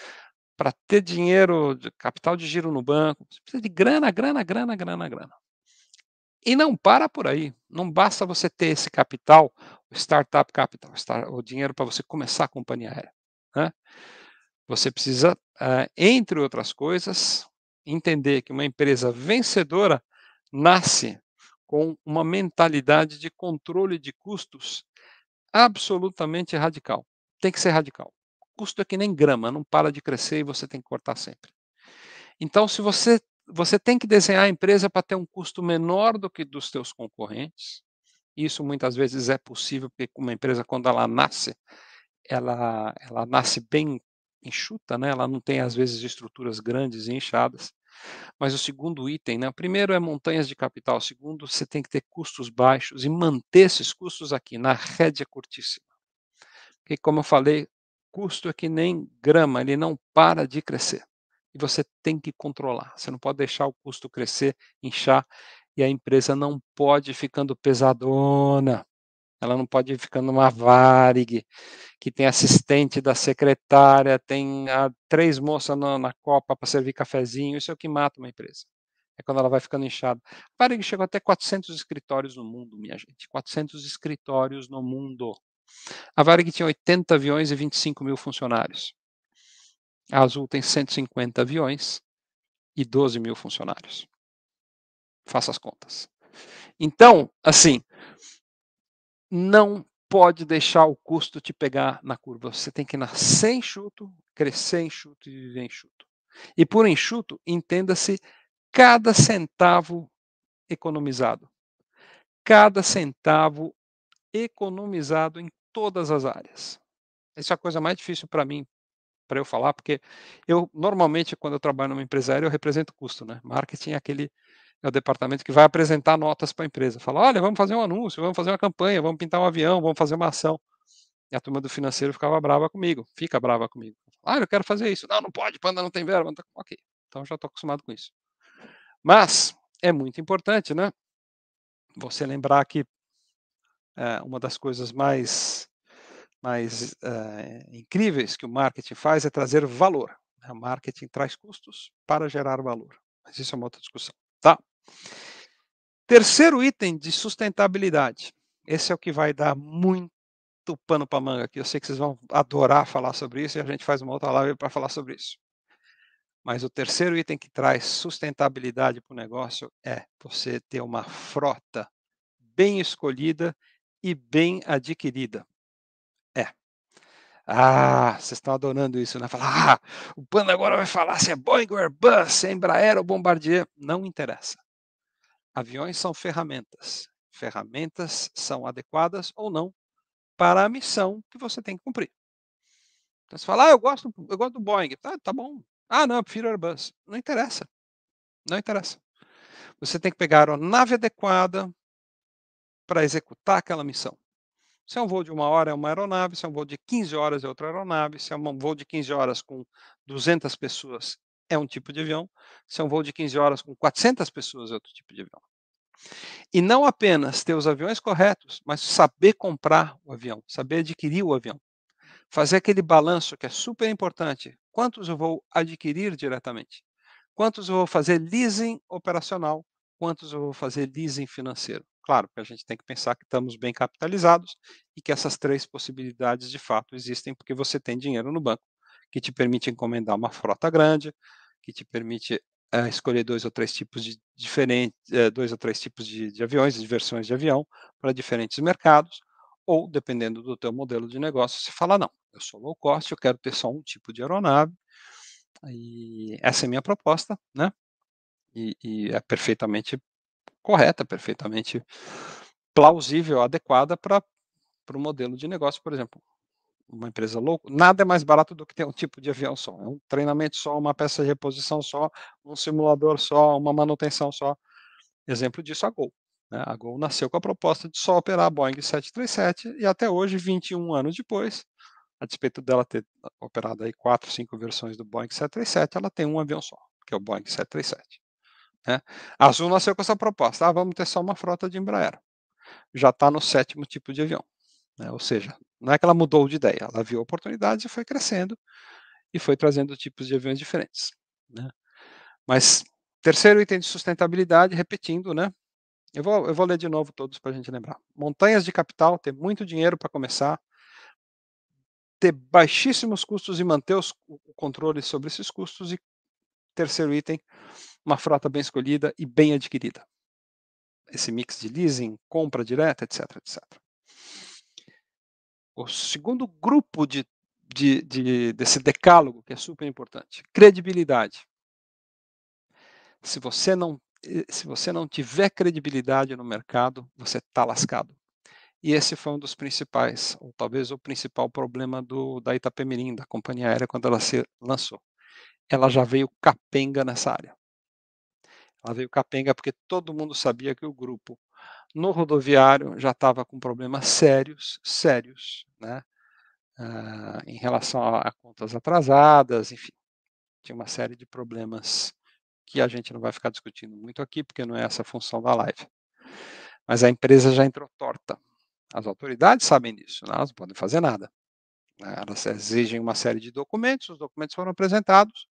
para ter dinheiro, capital de giro no banco. Você precisa de grana, grana, grana, grana, grana. E não para por aí. Não basta você ter esse capital, o startup capital, o dinheiro para você começar a companhia aérea. Né? Você precisa, eh, entre outras coisas, entender que uma empresa vencedora nasce com uma mentalidade de controle de custos absolutamente radical. Tem que ser radical. custo é que nem grama, não para de crescer e você tem que cortar sempre. Então, se você você tem que desenhar a empresa para ter um custo menor do que dos seus concorrentes. Isso muitas vezes é possível, porque uma empresa, quando ela nasce, ela, ela nasce bem enxuta, né? ela não tem, às vezes, estruturas grandes e inchadas. Mas o segundo item, né? o primeiro é montanhas de capital, o segundo, você tem que ter custos baixos e manter esses custos aqui, na rédea curtíssima. Porque, como eu falei, custo é que nem grama, ele não para de crescer e você tem que controlar. Você não pode deixar o custo crescer, inchar, e a empresa não pode ficando pesadona. Ela não pode ir ficando uma Varig, que tem assistente da secretária, tem a, ah, três moças na, na copa para servir cafezinho. Isso é o que mata uma empresa. É quando ela vai ficando inchada. A Varig chegou até 400 escritórios no mundo, minha gente. 400 escritórios no mundo. A Varig tinha 80 aviões e 25 mil funcionários. A Azul tem 150 aviões e 12 mil funcionários. Faça as contas. Então, assim, não pode deixar o custo te pegar na curva. Você tem que nascer enxuto, crescer enxuto e viver enxuto. E por enxuto, entenda-se cada centavo economizado. Cada centavo economizado em todas as áreas. Essa é a coisa mais difícil para mim, para eu falar, porque eu normalmente quando eu trabalho numa empresa aérea eu represento custo, né? Marketing é aquele é o departamento que vai apresentar notas para a empresa, fala, olha, vamos fazer um anúncio, vamos fazer uma campanha, vamos pintar um avião, vamos fazer uma ação. E a turma do financeiro ficava brava comigo, fica brava comigo. Ah, eu quero fazer isso. Não, não pode, Panda não tem verba. Tá... Ok, então já estou acostumado com isso. Mas é muito importante, né? Você lembrar que é, uma das coisas mais mais uh, incríveis que o marketing faz é trazer valor. Né? O marketing traz custos para gerar valor. Mas isso é uma outra discussão. Tá? Terceiro item de sustentabilidade. Esse é o que vai dar muito pano para manga aqui. Eu sei que vocês vão adorar falar sobre isso e a gente faz uma outra live para falar sobre isso. Mas o terceiro item que traz sustentabilidade para o negócio é você ter uma frota bem escolhida e bem adquirida. É. Ah, vocês estão adorando isso, né? Falar, ah, o Panda agora vai falar se é Boeing ou Airbus, se é Embraer ou Bombardier. Não interessa. Aviões são ferramentas. Ferramentas são adequadas ou não para a missão que você tem que cumprir. Então você fala, ah, eu gosto, eu gosto do Boeing. Tá, tá bom. Ah, não, eu prefiro Airbus. Não interessa. Não interessa. Você tem que pegar a nave adequada para executar aquela missão. Se é um voo de uma hora, é uma aeronave. Se é um voo de 15 horas, é outra aeronave. Se é um voo de 15 horas com 200 pessoas, é um tipo de avião. Se é um voo de 15 horas com 400 pessoas, é outro tipo de avião. E não apenas ter os aviões corretos, mas saber comprar o avião, saber adquirir o avião. Fazer aquele balanço que é super importante. Quantos eu vou adquirir diretamente? Quantos eu vou fazer leasing operacional? Quantos eu vou fazer leasing financeiro? Claro, porque a gente tem que pensar que estamos bem capitalizados e que essas três possibilidades de fato existem porque você tem dinheiro no banco que te permite encomendar uma frota grande, que te permite é, escolher dois ou três tipos de diferentes, é, dois ou três tipos de, de aviões, de versões de avião para diferentes mercados, ou dependendo do teu modelo de negócio, você fala não, eu sou low cost, eu quero ter só um tipo de aeronave, e essa é a minha proposta, né? E, e é perfeitamente correta, perfeitamente plausível, adequada para o modelo de negócio, por exemplo. Uma empresa louca, nada é mais barato do que ter um tipo de avião só. É um treinamento só, uma peça de reposição só, um simulador só, uma manutenção só. Exemplo disso, a Gol. Né? A Gol nasceu com a proposta de só operar a Boeing 737 e até hoje, 21 anos depois, a despeito dela ter operado aí quatro, cinco versões do Boeing 737, ela tem um avião só, que é o Boeing 737. Né? A Azul nasceu com essa proposta, ah, vamos ter só uma frota de Embraer. Já está no sétimo tipo de avião. Né? Ou seja, não é que ela mudou de ideia, ela viu oportunidades e foi crescendo e foi trazendo tipos de aviões diferentes. Né? Mas, terceiro item de sustentabilidade, repetindo, né? Eu vou, eu vou ler de novo todos para a gente lembrar. Montanhas de capital, ter muito dinheiro para começar, ter baixíssimos custos e manter os, o controle sobre esses custos. E terceiro item, uma frota bem escolhida e bem adquirida. Esse mix de leasing, compra direta, etc, etc. O segundo grupo de, de, de, desse decálogo, que é super importante, credibilidade. Se você não, eh, se você não tiver credibilidade no mercado, você está lascado. E esse foi um dos principais, ou talvez o principal problema do, da Itapemirim, da companhia aérea, quando ela se lançou. Ela já veio capenga nessa área. Ela veio capenga porque todo mundo sabia que o grupo no rodoviário já estava com problemas sérios, sérios, né? Uh, em relação a, a, contas atrasadas, enfim, tinha uma série de problemas que a gente não vai ficar discutindo muito aqui, porque não é essa a função da live. Mas a empresa já entrou torta. As autoridades sabem disso, né? elas não podem fazer nada. Né? Elas exigem uma série de documentos, os documentos foram apresentados,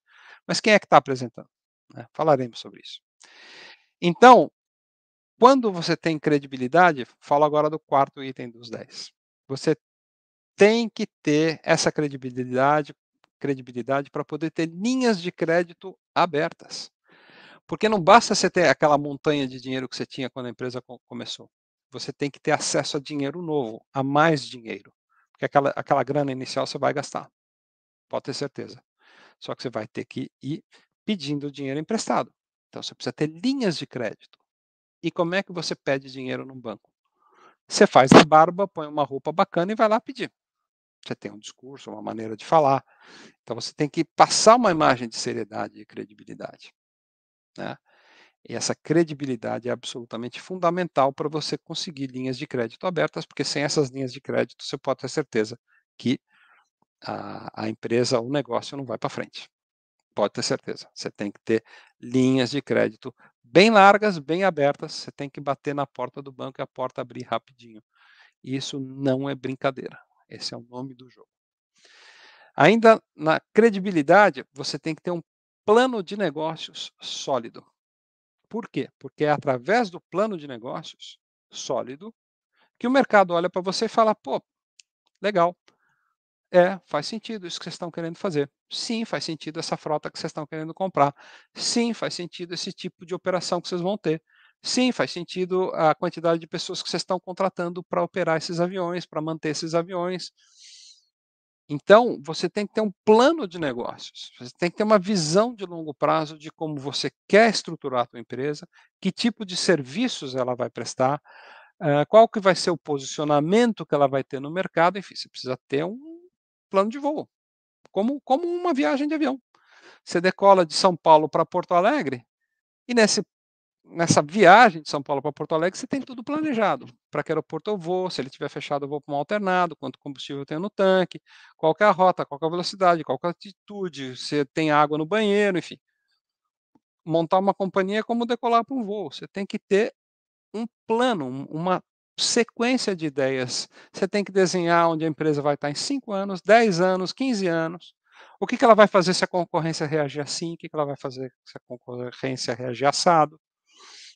mas quem é que está apresentando? Né? Falaremos sobre isso. Então, quando você tem credibilidade, falo agora do quarto item dos 10. Você tem que ter essa credibilidade, credibilidade para poder ter linhas de crédito abertas. Porque não basta você ter aquela montanha de dinheiro que você tinha quando a empresa começou. Você tem que ter acesso a dinheiro novo, a mais dinheiro. Porque aquela, aquela grana inicial você vai gastar. Pode ter certeza. Só que você vai ter que ir pedindo dinheiro emprestado. Então você precisa ter linhas de crédito. E como é que você pede dinheiro num banco? Você faz a barba, põe uma roupa bacana e vai lá pedir. Você tem um discurso, uma maneira de falar. Então você tem que passar uma imagem de seriedade e credibilidade. Né? E essa credibilidade é absolutamente fundamental para você conseguir linhas de crédito abertas, porque sem essas linhas de crédito você pode ter certeza que a, a empresa, o negócio não vai para frente. Pode ter certeza. Você tem que ter linhas de crédito bem largas, bem abertas. Você tem que bater na porta do banco e a porta abrir rapidinho. Isso não é brincadeira. Esse é o nome do jogo. Ainda na credibilidade, você tem que ter um plano de negócios sólido. Por quê? Porque é através do plano de negócios sólido que o mercado olha para você e fala: pô, legal, é, faz sentido isso que vocês estão querendo fazer. Sim, faz sentido essa frota que vocês estão querendo comprar. Sim, faz sentido esse tipo de operação que vocês vão ter. Sim, faz sentido a quantidade de pessoas que vocês estão contratando para operar esses aviões, para manter esses aviões. Então, você tem que ter um plano de negócios, você tem que ter uma visão de longo prazo de como você quer estruturar a sua empresa, que tipo de serviços ela vai prestar, uh, qual que vai ser o posicionamento que ela vai ter no mercado, enfim, você precisa ter um plano de voo, como, como uma viagem de avião. Você decola de São Paulo para Porto Alegre, e nesse nessa viagem de São Paulo para Porto Alegre, você tem tudo planejado. Para que aeroporto eu vou, se ele tiver fechado, eu vou para um alternado, quanto combustível eu tenho no tanque, qual é a rota, qual é a velocidade, qual é a altitude, se tem água no banheiro, enfim. Montar uma companhia é como decolar para um voo. Você tem que ter um plano, uma sequência de ideias. Você tem que desenhar onde a empresa vai estar em 5 anos, 10 anos, 15 anos. O que, que ela vai fazer se a concorrência reagir assim? O que, que ela vai fazer se a concorrência reagir assado?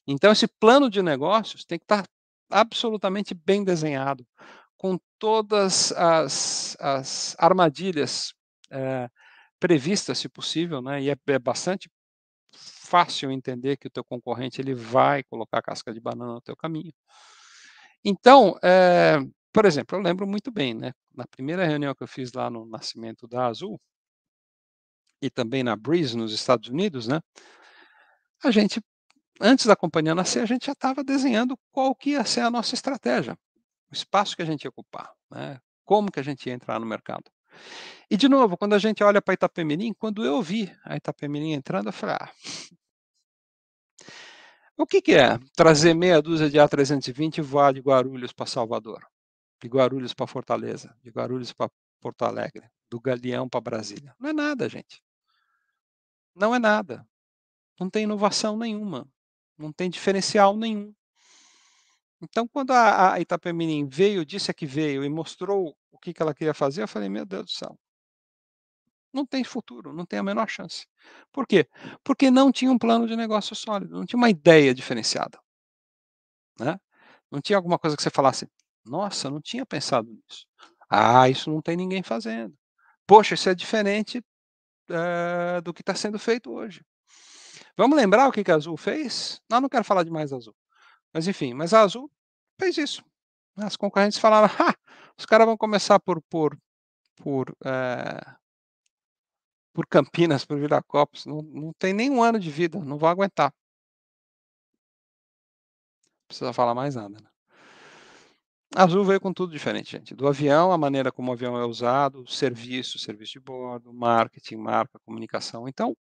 Então, esse plano de negócios tem que estar absolutamente bem desenhado, com todas as, as armadilhas é, prevista, se possível, né? E é, é bastante fácil entender que o teu concorrente ele vai colocar casca de banana no teu caminho. Então, é, por exemplo, eu lembro muito bem, né? Na primeira reunião que eu fiz lá no nascimento da Azul e também na Breeze nos Estados Unidos, né? A gente, antes da companhia nascer, a gente já estava desenhando qual que ia ser a nossa estratégia, o espaço que a gente ia ocupar, né? Como que a gente ia entrar no mercado. E de novo, quando a gente olha para Itapemirim, quando eu vi a Itapemirim entrando, eu falei, ah, o que, que é trazer meia dúzia de A320 e voar de Guarulhos para Salvador? de Guarulhos para Fortaleza, de Guarulhos para Porto Alegre, do Galeão para Brasília. Não é nada, gente. Não é nada. Não tem inovação nenhuma. Não tem diferencial nenhum. Então, quando a, a Itapemirim veio, disse que veio e mostrou o que, que ela queria fazer, eu falei, meu Deus do céu, não tem futuro, não tem a menor chance. Por quê? Porque não tinha um plano de negócio sólido, não tinha uma ideia diferenciada. Né? Não tinha alguma coisa que você falasse, nossa, não tinha pensado nisso. Ah, isso não tem ninguém fazendo. Poxa, isso é diferente é, do que está sendo feito hoje. Vamos lembrar o que, que a Azul fez? Não, não quero falar de mais Azul. Mas enfim, mas a Azul fez isso. As concorrentes falaram, ah, os caras vão começar por, por, por, é, por Campinas, por Viracopos, não, não tem nem um ano de vida, não vão aguentar. Não precisa falar mais nada. Né? Azul veio com tudo diferente, gente. Do avião, a maneira como o avião é usado, serviço, serviço de bordo, marketing, marca, comunicação. Então,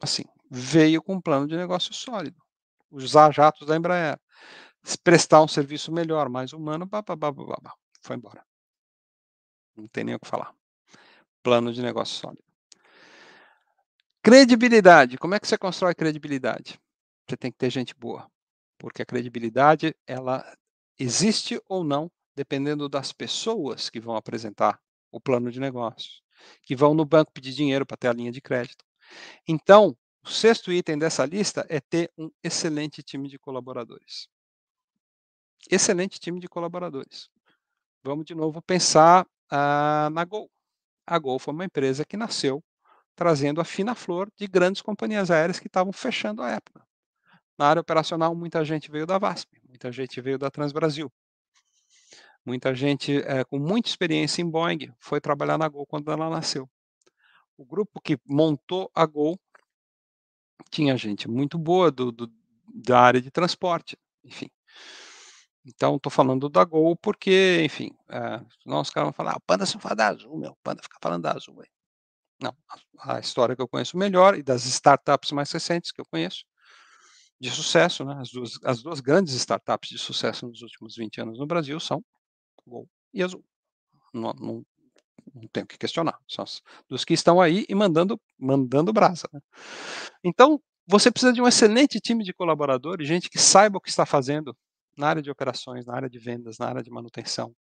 assim, veio com um plano de negócio sólido. Usar jatos da Embraer. Prestar um serviço melhor, mais humano, babá, foi embora. Não tem nem o que falar. Plano de negócio sólido. Credibilidade. Como é que você constrói credibilidade? Você tem que ter gente boa. Porque a credibilidade, ela existe ou não, dependendo das pessoas que vão apresentar o plano de negócios, que vão no banco pedir dinheiro para ter a linha de crédito. Então, o sexto item dessa lista é ter um excelente time de colaboradores. Excelente time de colaboradores. Vamos de novo pensar ah, na Gol. A Gol foi uma empresa que nasceu trazendo a fina flor de grandes companhias aéreas que estavam fechando a época. Na área operacional, muita gente veio da VASP, muita gente veio da Transbrasil. Muita gente é, com muita experiência em Boeing foi trabalhar na Gol quando ela nasceu. O grupo que montou a Gol tinha gente muito boa do, do da área de transporte, enfim. Então, estou falando da Gol porque, enfim, é, os caras vão falar, ah, o Panda só fala da Azul, meu, o Panda fica falando da Azul. Aí. Não, a, história que eu conheço melhor e das startups mais recentes que eu conheço de sucesso, né? as, duas, as duas grandes startups de sucesso nos últimos 20 anos no Brasil são Gol e Azul. Não, não, não tenho que questionar. São as, dos que estão aí e mandando, mandando brasa. Né? Então, você precisa de um excelente time de colaboradores, gente que saiba o que está fazendo na área de operações, na área de vendas, na área de manutenção,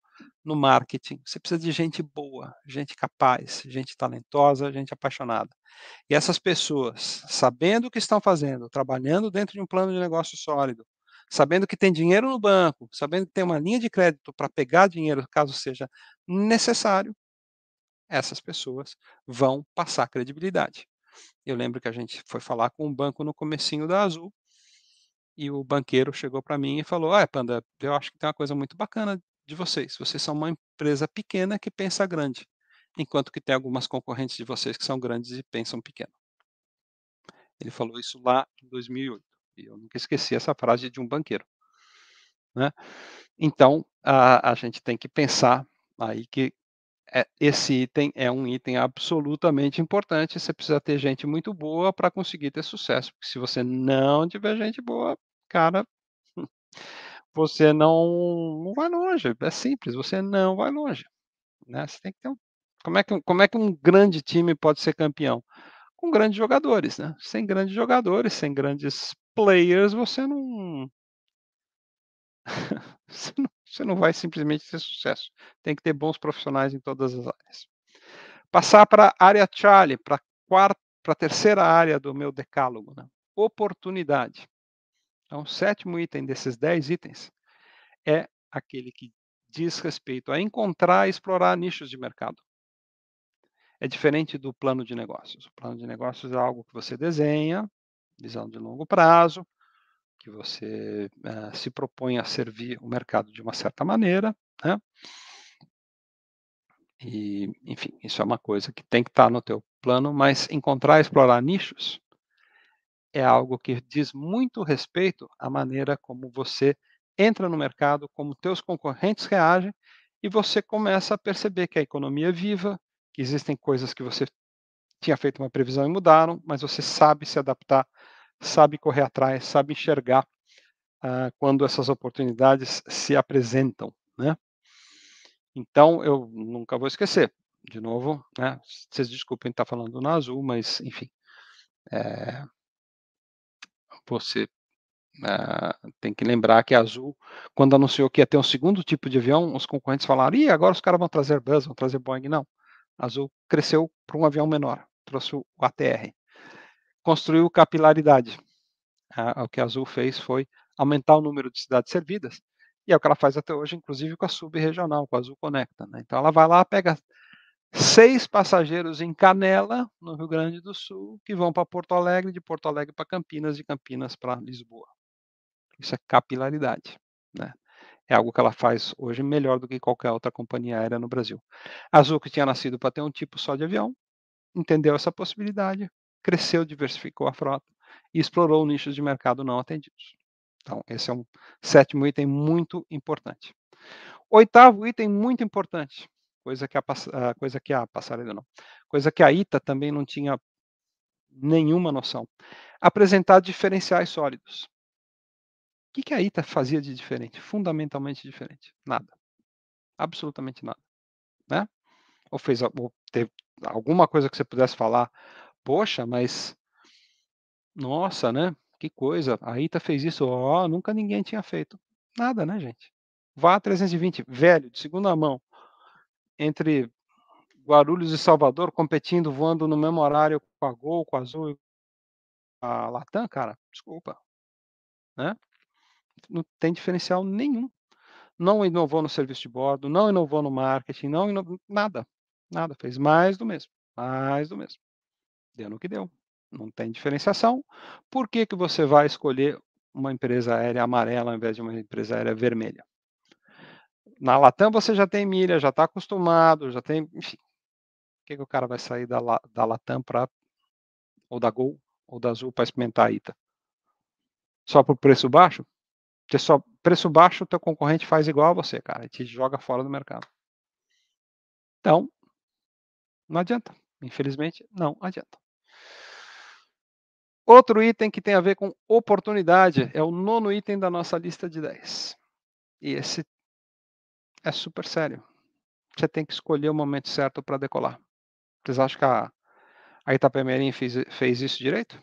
no marketing. Você precisa de gente boa, gente capaz, gente talentosa, gente apaixonada. E essas pessoas, sabendo o que estão fazendo, trabalhando dentro de um plano de negócio sólido, sabendo que tem dinheiro no banco, sabendo que tem uma linha de crédito para pegar dinheiro caso seja necessário, essas pessoas vão passar credibilidade. Eu lembro que a gente foi falar com um banco no comecinho da Azul, e o banqueiro chegou para mim e falou: "Ah, Panda, eu acho que tem uma coisa muito bacana de vocês. Vocês são uma empresa pequena que pensa grande, enquanto que tem algumas concorrentes de vocês que são grandes e pensam pequeno. Ele falou isso lá em 2008. E eu nunca esqueci essa frase de um banqueiro. Né? Então, a, a gente tem que pensar aí que é, esse item é um item absolutamente importante. Você precisa ter gente muito boa para conseguir ter sucesso. Porque se você não tiver gente boa, cara, você não, não vai longe. É simples, você não vai longe. Né? Você tem que ter um, como, é que, como é que um grande time pode ser campeão? Com grandes jogadores, né? Sem grandes jogadores, sem grandes players, você não, você não, você não vai simplesmente ter sucesso. Tem que ter bons profissionais em todas as áreas. Passar para a área Charlie, para a terceira área do meu decálogo, né? oportunidade. Então, o sétimo item desses dez itens é aquele que diz respeito a encontrar e explorar nichos de mercado. é diferente do plano de negócios. O plano de negócios é algo que você desenha, visão de longo prazo, que você uh, se propõe a servir o mercado de uma certa maneira, né? E, enfim, isso é uma coisa que tem que estar no teu plano, mas encontrar e explorar nichos é algo que diz muito respeito à maneira como você entra no mercado, como teus concorrentes reagem, e você começa a perceber que a economia é viva, que existem coisas que você tinha feito uma previsão e mudaram, mas você sabe se adaptar, sabe correr atrás, sabe enxergar uh, quando essas oportunidades se apresentam, né? Então, eu nunca vou esquecer. De novo, né? Vocês desculpem estar falando na Azul, mas, enfim, é, você é, tem que lembrar que a Azul, quando anunciou que ia ter um segundo tipo de avião, os concorrentes falaram, e agora os caras vão trazer Buzz, vão trazer Boeing. Não, a Azul cresceu para um avião menor, trouxe o ATR. Construiu capilaridade. o que a Azul fez foi aumentar o número de cidades servidas, e é o que ela faz até hoje, inclusive com a subregional, com a Azul Conecta. Né? Então ela vai lá, pega seis passageiros em Canela, no Rio Grande do Sul, que vão para Porto Alegre, de Porto Alegre para Campinas, de Campinas para Lisboa. Isso é capilaridade. Né? É algo que ela faz hoje melhor do que qualquer outra companhia aérea no Brasil. A Azul, que tinha nascido para ter um tipo só de avião, entendeu essa possibilidade, cresceu, diversificou a frota e explorou nichos de mercado não atendidos. Então, esse é um sétimo item muito importante. Oitavo item muito importante, coisa que a, a coisa que a passarela não, coisa que a ITA também não tinha nenhuma noção. Apresentar diferenciais sólidos. O que, que a ITA fazia de diferente? Fundamentalmente diferente. Nada. Absolutamente nada. Né? Ou fez ou teve alguma coisa que você pudesse falar, poxa, mas nossa, né? Que coisa, a Ita fez isso, ó, nunca ninguém tinha feito. Nada, né, gente? Vá 320, velho, de segunda mão, entre Guarulhos e Salvador, competindo, voando no mesmo horário com a Gol, com a Azul e a Latam, cara, desculpa. Né? Não tem diferencial nenhum. Não inovou no serviço de bordo, não inovou no marketing, não inovou, nada. Nada, fez mais do mesmo, mais do mesmo. Deu no que deu não tem diferenciação, por que, que você vai escolher uma empresa aérea amarela ao invés de uma empresa aérea vermelha? Na Latam você já tem milha, já está acostumado, já tem. Enfim, por que, que o cara vai sair da, da Latam para. ou da Gol, ou da Azul para experimentar a ITA? Só por preço baixo? Porque só preço baixo o teu concorrente faz igual a você, cara, e te joga fora do mercado. Então, não adianta. Infelizmente, não adianta. Outro item que tem a ver com oportunidade é o nono item da nossa lista de 10. E esse é super sério. Você tem que escolher o momento certo para decolar. Vocês acham que a, a Itapemirim fez, fez isso direito?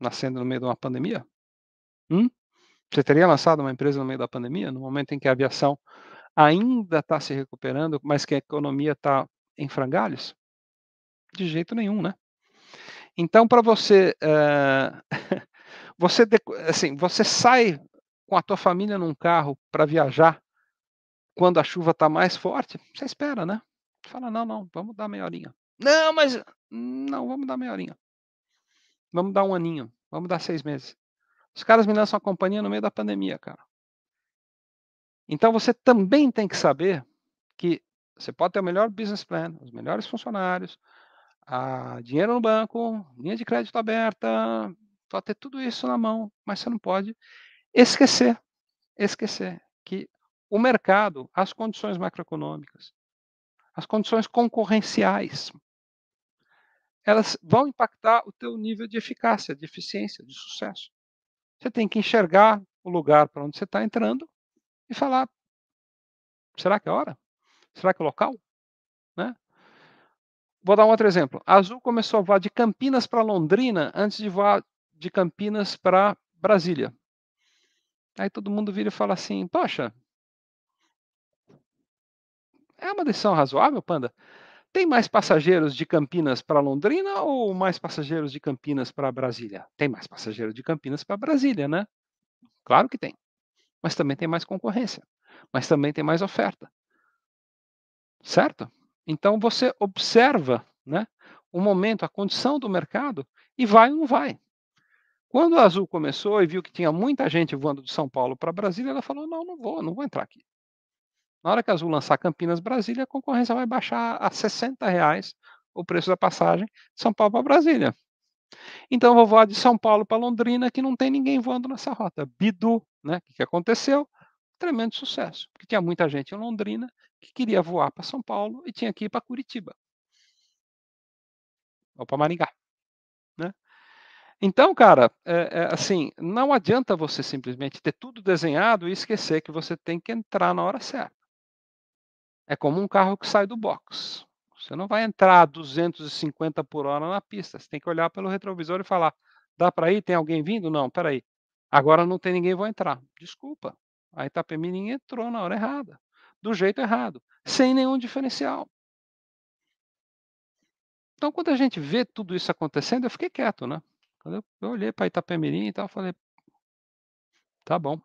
Nascendo no meio de uma pandemia? Hum? Você teria lançado uma empresa no meio da pandemia, no momento em que a aviação ainda está se recuperando, mas que a economia está em frangalhos? De jeito nenhum, né? Então, para você, uh, você, assim, você sai com a tua família num carro para viajar quando a chuva está mais forte, você espera, né? Fala, não, não, vamos dar meia horinha. Não, mas não, vamos dar meia horinha. Vamos dar um aninho, vamos dar seis meses. Os caras me lançam a companhia no meio da pandemia, cara. Então você também tem que saber que você pode ter o melhor business plan, os melhores funcionários, a dinheiro no banco, linha de crédito aberta, pode ter tudo isso na mão, mas você não pode esquecer, esquecer que o mercado, as condições macroeconômicas, as condições concorrenciais, elas vão impactar o teu nível de eficácia, de eficiência, de sucesso. Você tem que enxergar o lugar para onde você está entrando e falar: será que é hora? Será que é local? Vou dar um outro exemplo. A Azul começou a voar de Campinas para Londrina antes de voar de Campinas para Brasília. Aí todo mundo vira e fala assim: Poxa, é uma decisão razoável, Panda? Tem mais passageiros de Campinas para Londrina ou mais passageiros de Campinas para Brasília? Tem mais passageiros de Campinas para Brasília, né? Claro que tem. Mas também tem mais concorrência. Mas também tem mais oferta. Certo? Então você observa né? O momento, a condição do mercado e vai ou não vai. Quando a Azul começou e viu que tinha muita gente voando de São Paulo para Brasília, ela falou: não, não vou, não vou entrar aqui. Na hora que a Azul lançar Campinas Brasília, a concorrência vai baixar a 60 reais o preço da passagem de São Paulo para Brasília. Então eu vou voar de São Paulo para Londrina, que não tem ninguém voando nessa rota. Bidu, né? O que aconteceu? Tremendo sucesso, porque tinha muita gente em Londrina que queria voar para São Paulo e tinha que ir para Curitiba. Ou para Maringá. Né? Então, cara, é, é, assim, não adianta você simplesmente ter tudo desenhado e esquecer que você tem que entrar na hora certa. É como um carro que sai do box. Você não vai entrar a 250 por hora na pista. Você tem que olhar pelo retrovisor e falar: dá para ir? Tem alguém vindo? Não, peraí. Agora não tem ninguém, vou entrar. Desculpa. A Itapemirim entrou na hora errada, do jeito errado, sem nenhum diferencial. Então, quando a gente vê tudo isso acontecendo, eu fiquei quieto, né? Quando eu, eu olhei para Itapemirim e tal, falei: tá bom.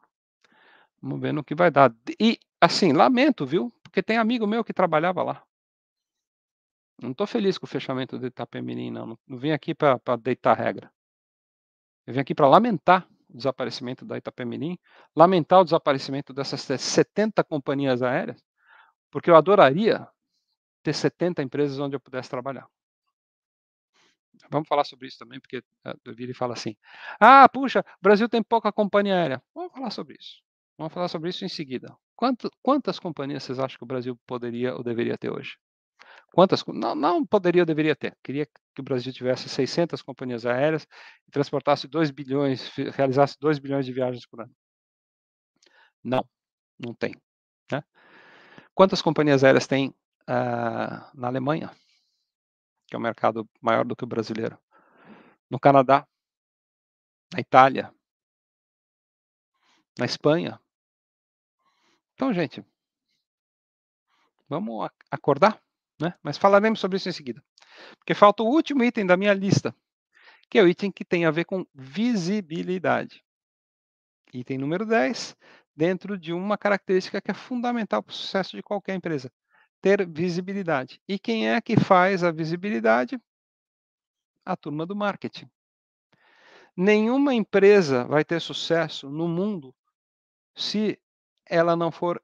Vamos ver no que vai dar. E, assim, lamento, viu? Porque tem amigo meu que trabalhava lá. Não estou feliz com o fechamento do Itapemirim, não. Não vim aqui para deitar regra. Eu vim aqui para lamentar desaparecimento da Itapemirim, lamentar o desaparecimento dessas 70 companhias aéreas, porque eu adoraria ter 70 empresas onde eu pudesse trabalhar. Vamos falar sobre isso também, porque eu viro e falo assim: ah, puxa, o Brasil tem pouca companhia aérea. Vamos falar sobre isso. Vamos falar sobre isso em seguida. Quanto, quantas companhias vocês acham que o Brasil poderia ou deveria ter hoje? Quantas? Não, não poderia deveria ter. Queria que o Brasil tivesse 600 companhias aéreas e transportasse 2 bilhões, realizasse 2 bilhões de viagens por ano. Não, não tem. Né? Quantas companhias aéreas tem uh, na Alemanha, que é um mercado maior do que o brasileiro? No Canadá, na Itália, na Espanha. Então, gente, vamos acordar? Né? Mas falaremos sobre isso em seguida. Porque falta o último item da minha lista, que é o item que tem a ver com visibilidade. Item número 10, dentro de uma característica que é fundamental para o sucesso de qualquer empresa: ter visibilidade. E quem é que faz a visibilidade? A turma do marketing. Nenhuma empresa vai ter sucesso no mundo se ela não for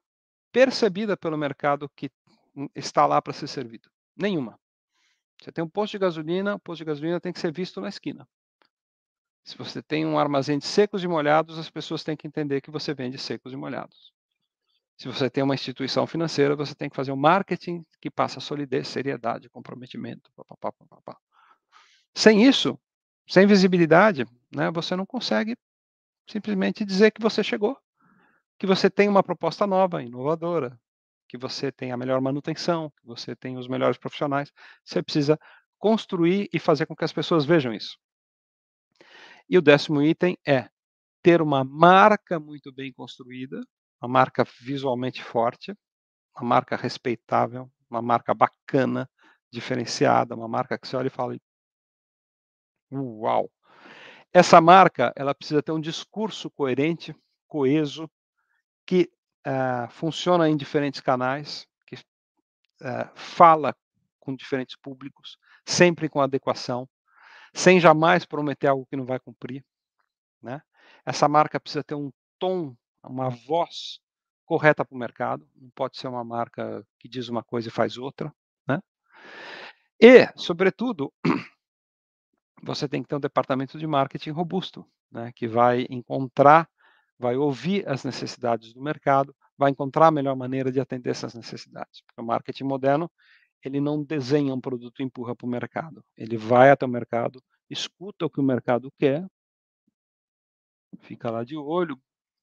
percebida pelo mercado que está lá para ser servido. Nenhuma. Você tem um posto de gasolina, o posto de gasolina tem que ser visto na esquina. Se você tem um armazém de secos e molhados, as pessoas têm que entender que você vende secos e molhados. Se você tem uma instituição financeira, você tem que fazer um marketing que passa solidez, seriedade, comprometimento. Pá, pá, pá, sem isso, sem visibilidade, né, você não consegue simplesmente dizer que você chegou, que você tem uma proposta nova, inovadora, que você tem a melhor manutenção, que você tem os melhores profissionais. Você precisa construir e fazer com que as pessoas vejam isso. E o décimo item é ter uma marca muito bem construída, uma marca visualmente forte, uma marca respeitável, uma marca bacana, diferenciada, uma marca que você olha e fala: Uau! Essa marca ela precisa ter um discurso coerente, coeso, que uh, funciona em diferentes canais, que uh, fala com diferentes públicos, sempre com adequação, sem jamais prometer algo que não vai cumprir. Né? Essa marca precisa ter um tom, uma voz correta para o mercado, não pode ser uma marca que diz uma coisa e faz outra. Né? E, sobretudo, você tem que ter um departamento de marketing robusto, né, que vai encontrar vai ouvir as necessidades do mercado, vai encontrar a melhor maneira de atender essas necessidades. Porque o marketing moderno, ele não desenha um produto e empurra para o mercado. Ele vai até o mercado, escuta o que o mercado quer, fica lá de olho,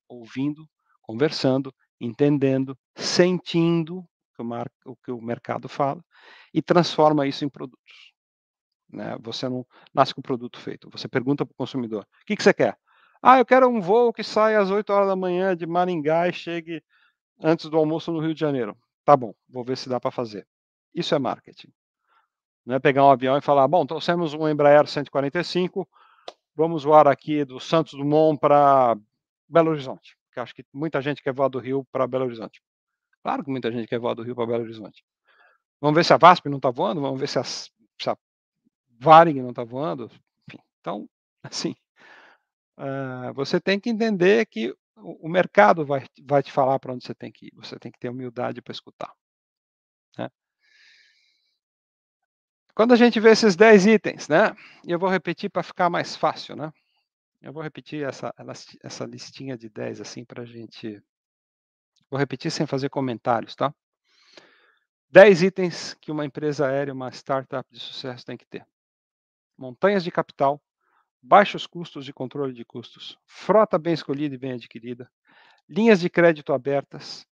ouvindo, conversando, entendendo, sentindo o que o, mercado fala e transforma isso em produtos. Né? Você não nasce com o produto feito. Você pergunta para o consumidor: o que, que você quer? Ah, eu quero um voo que saia às 8 horas da manhã de Maringá e chegue antes do almoço no Rio de Janeiro. Tá bom, vou ver se dá para fazer. Isso é marketing. Não é pegar um avião e falar, bom, trouxemos um Embraer 145, vamos voar aqui do Santos Dumont para Belo Horizonte. Porque acho que muita gente quer voar do Rio para Belo Horizonte. Claro que muita gente quer voar do Rio para Belo Horizonte. Vamos ver se a VASP não está voando, vamos ver se a se a não está voando, enfim, então, assim, uh, você tem que entender que o, o mercado vai, vai te falar para onde você tem que ir, você tem que ter humildade para escutar. Né? Quando a gente vê esses 10 itens, né, e eu vou repetir para ficar mais fácil, né, eu vou repetir essa, essa listinha de 10 assim para a gente, vou repetir sem fazer comentários, tá? 10 itens que uma empresa aérea, uma startup de sucesso tem que ter montanhas de capital, baixos custos de controle de custos, frota bem escolhida e bem adquirida, linhas de crédito abertas,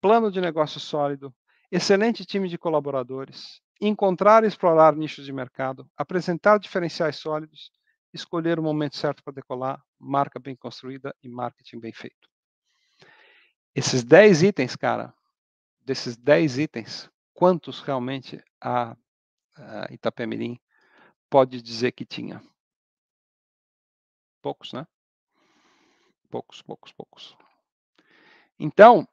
plano de negócio sólido, excelente time de colaboradores, encontrar e explorar nichos de mercado, apresentar diferenciais sólidos, escolher o momento certo para decolar, marca bem construída e marketing bem feito. Esses 10 itens, cara, desses 10 itens, quantos realmente a, a Itapemirim pode dizer que tinha? Poucos, né? Poucos, poucos, poucos. Então,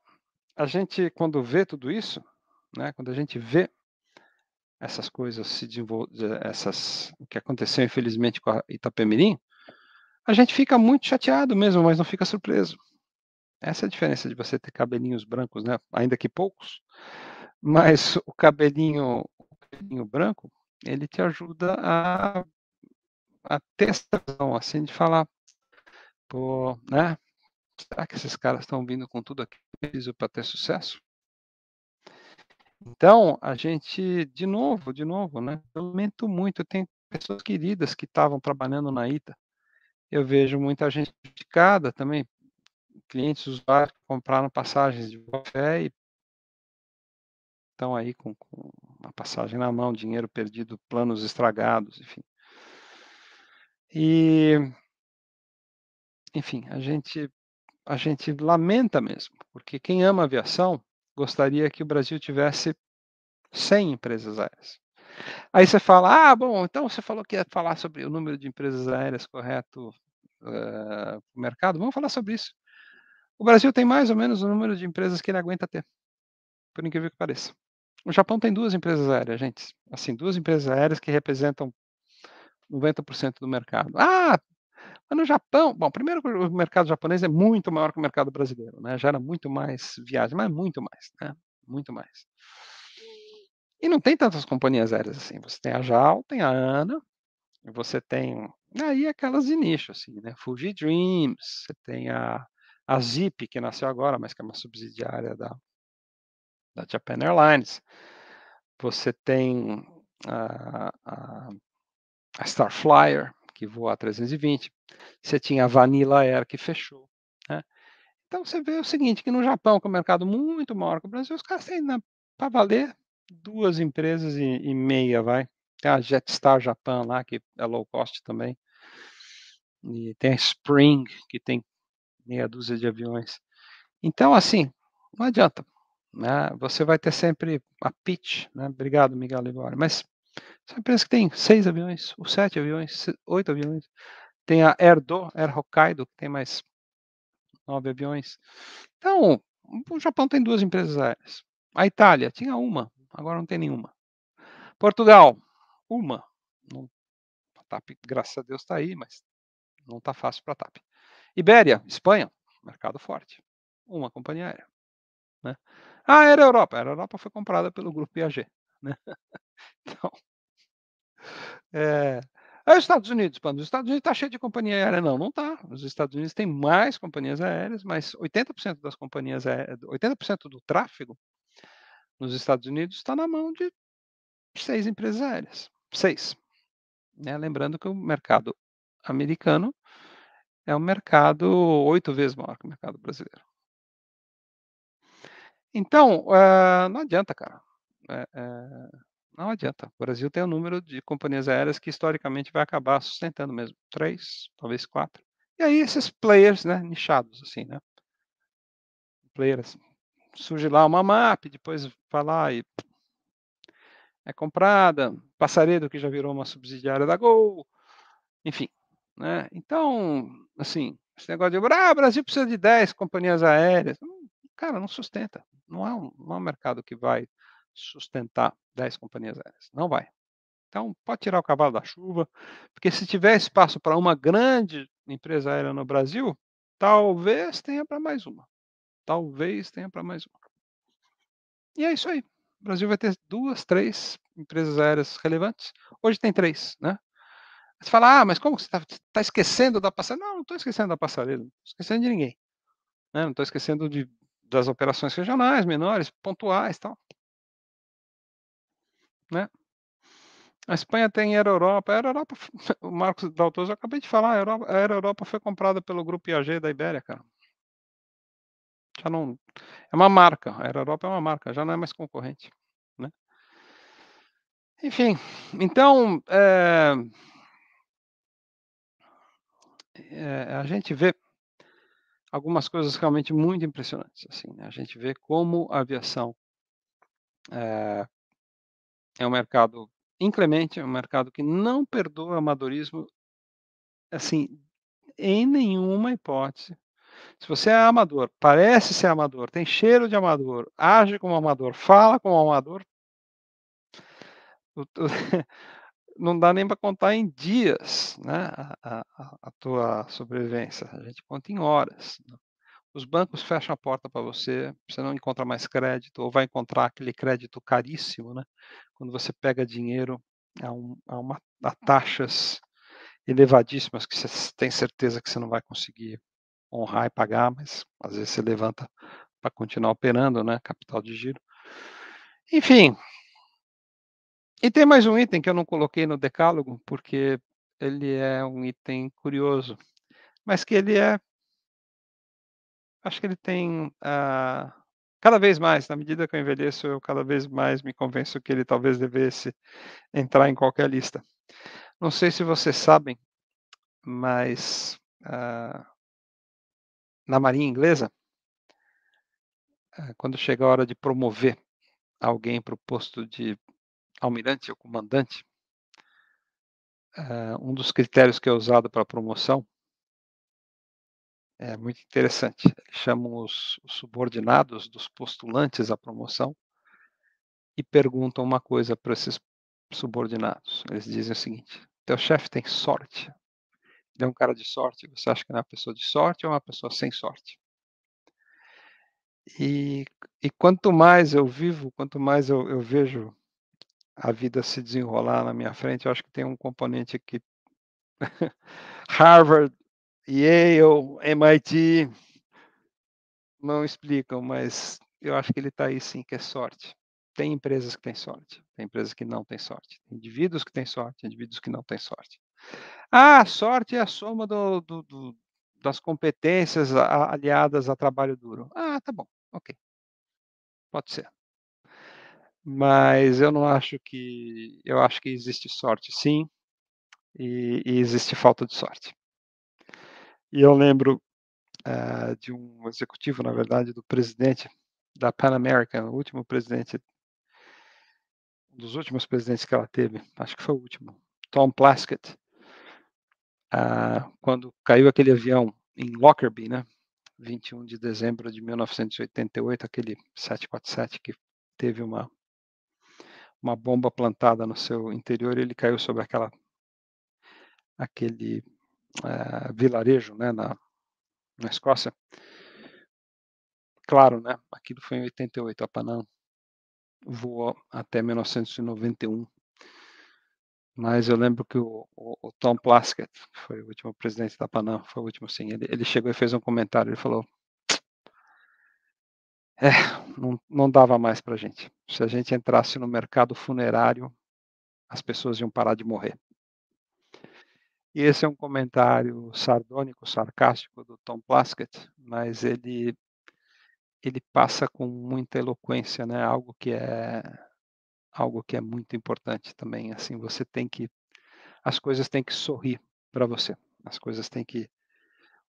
a gente, quando vê tudo isso, né, quando a gente vê essas coisas se desenvolver, essas, o que aconteceu infelizmente com a Itapemirim, a gente fica muito chateado mesmo, mas não fica surpreso. Essa é a diferença de você ter cabelinhos brancos, né? Ainda que poucos, mas o cabelinho, o cabelinho branco ele te ajuda a, a visão, assim, de falar, pô, né? Será que esses caras estão vindo com tudo aquilo para ter sucesso? Então, a gente, de novo, de novo, né? Eu lamento muito, eu tenho pessoas queridas que estavam trabalhando na ITA. Eu vejo muita gente criticada também, clientes usuários que compraram passagens de boa fé e estão aí com, com uma passagem na mão, dinheiro perdido, planos estragados, enfim. E, enfim, a gente, a gente lamenta mesmo, porque quem ama aviação gostaria que o Brasil tivesse 100 empresas aéreas. Aí você fala, ah, bom, então você falou que ia falar sobre o número de empresas aéreas correto uh, no mercado, vamos falar sobre isso. O Brasil tem mais ou menos o número de empresas que ele aguenta ter, por incrível que pareça. O Japão tem duas empresas aéreas, gente. Assim, duas empresas aéreas que representam 90% do mercado. Ah, mas no Japão, bom, primeiro o mercado japonês é muito maior que o mercado brasileiro, né? Gera muito mais viagem, mas muito mais, né? Muito mais. E não tem tantas companhias aéreas assim. Você tem a JAL, tem a ANA, você tem aí aquelas de nicho, assim, né? Fuji Dreams, você tem a, a Zip, que nasceu agora, mas que é uma subsidiária da, da Japan Airlines. Você tem a, a, a Star Flyer, que voa a 320. Você tinha a Vanilla Air, que fechou. Né? Então você vê o seguinte, que no Japão, que é um mercado muito maior que o Brasil, os caras têm para valer duas empresas e, e, meia, vai. Tem a Jetstar Japan lá, que é low cost também. E tem a Spring, que tem meia dúzia de aviões. Então, assim, não adianta. Né? Você vai ter sempre a pitch, né? obrigado Miguel Libório, mas são empresas que tem seis aviões, ou sete aviões, oito aviões, tem a Erdo, Air Hokkaido, que tem mais nove aviões. Então, o Japão tem duas empresas aéreas. A Itália tinha uma, agora não tem nenhuma. Portugal, uma. Não, a TAP, graças a Deus, está aí, mas não está fácil para a TAP. Ibéria, Espanha, mercado forte. Uma companhia aérea. Né? Ah, era a Europa. A Europa foi comprada pelo grupo IAG. Né? Então, é, os Estados Unidos, os Estados Unidos está cheio de companhia aérea. Não, não está. Os Estados Unidos têm mais companhias aéreas, mas 80% das companhias aéreas, 80% do tráfego nos Estados Unidos está na mão de seis empresas aéreas. Seis. Né? Lembrando que o mercado americano é um mercado oito vezes maior que o mercado brasileiro. Então, uh, não adianta, cara. É, é, não adianta. O Brasil tem um número de companhias aéreas que historicamente vai acabar sustentando mesmo. Três, talvez quatro. E aí esses players, né, nichados, assim, né? Players. Surge lá uma MAP, depois vai lá e é comprada. Passaredo, que já virou uma subsidiária da Gol. Enfim, né? Então, assim, esse negócio de ah, Brasil precisa de 10 companhias aéreas. Cara, não sustenta não é um, não é um mercado que vai sustentar 10 companhias aéreas. Não vai. Então, pode tirar o cavalo da chuva, porque se tiver espaço para uma grande empresa aérea no Brasil, talvez tenha para mais uma. Talvez tenha para mais uma. E é isso aí. O Brasil vai ter duas, três empresas aéreas relevantes. Hoje tem três, né? Você fala, ah, mas como você está tá esquecendo da passarela? Não, não estou esquecendo da passarela, não estou esquecendo de ninguém. Né? Não estou esquecendo de, das operações regionais, menores, pontuais tal. Né? A Espanha tem Aero Europa. A Aero Europa, o Marcos Daltoso, eu acabei de falar, a Aero Europa foi comprada pelo grupo IAG da Ibéria, cara. Já não. É uma marca. A Aero Europa é uma marca, já não é mais concorrente. Né? Enfim, então. É, é, a gente vê algumas coisas realmente muito impressionantes. Assim, né? A gente vê como a aviação é, é um mercado inclemente, é um mercado que não perdoa amadorismo, assim, em nenhuma hipótese. Se você é amador, parece ser amador, tem cheiro de amador, age como amador, fala como amador, não dá nem para contar em dias né, a, a, a, tua sobrevivência, a gente conta em horas. Né? Os bancos fecham a porta para você, você não encontra mais crédito, ou vai encontrar aquele crédito caríssimo, né? Quando você pega dinheiro a, um, a, uma, a taxas elevadíssimas que você tem certeza que você não vai conseguir honrar e pagar, mas às vezes você levanta para continuar operando, né? Capital de giro. Enfim. E tem mais um item que eu não coloquei no decálogo, porque ele é um item curioso, mas que ele é acho que ele tem uh, cada vez mais, na medida que eu envelheço, eu cada vez mais me convenço que ele talvez devesse entrar em qualquer lista. Não sei se vocês sabem, mas uh, na Marinha Inglesa, uh, quando chega a hora de promover alguém para o posto de almirante ou comandante, um dos critérios que é usado para promoção é muito interessante. Chamam os, os subordinados dos postulantes à promoção e perguntam uma coisa para esses subordinados. Eles dizem o seguinte: teu chefe tem sorte. Ele é um cara de sorte. Você acha que é uma pessoa de sorte ou uma pessoa sem sorte? E, e quanto mais eu vivo, quanto mais eu, eu vejo a vida se desenrolar na minha frente, eu acho que tem um componente que Harvard Yale, MIT, não explicam, mas eu acho que ele está aí sim, que é sorte. Tem empresas que têm sorte, tem empresas que não têm sorte, tem indivíduos que têm sorte, indivíduos que não têm sorte. Ah, sorte é a soma do, do, do, das competências aliadas a trabalho duro. Ah, tá bom, ok. Pode ser. Mas eu não acho que. Eu acho que existe sorte, sim, e, e existe falta de sorte. E eu lembro uh, de um executivo, na verdade, do presidente da Pan American, o último presidente, um dos últimos presidentes que ela teve, acho que foi o último, Tom Plaskett, uh, quando caiu aquele avião em Lockerbie, né, 21 de dezembro de 1988, aquele 747 que teve uma uma bomba plantada no seu interior, ele caiu sobre aquela aquele é, vilarejo né, na, na Escócia. Claro, né, aquilo foi em 88, a Panam voou até 1991. Mas eu lembro que o, o, o, Tom Plaskett, foi o último presidente da Panam, foi o último sim, ele, ele chegou e fez um comentário, ele falou, é, não, não dava mais para gente. Se a gente entrasse no mercado funerário, as pessoas iam parar de morrer. E esse é um comentário sardônico, sarcástico do Tom Plaskett, mas ele ele passa com muita eloquência, né? Algo que é algo que é muito importante também. Assim, você tem que as coisas têm que sorrir para você. As coisas têm que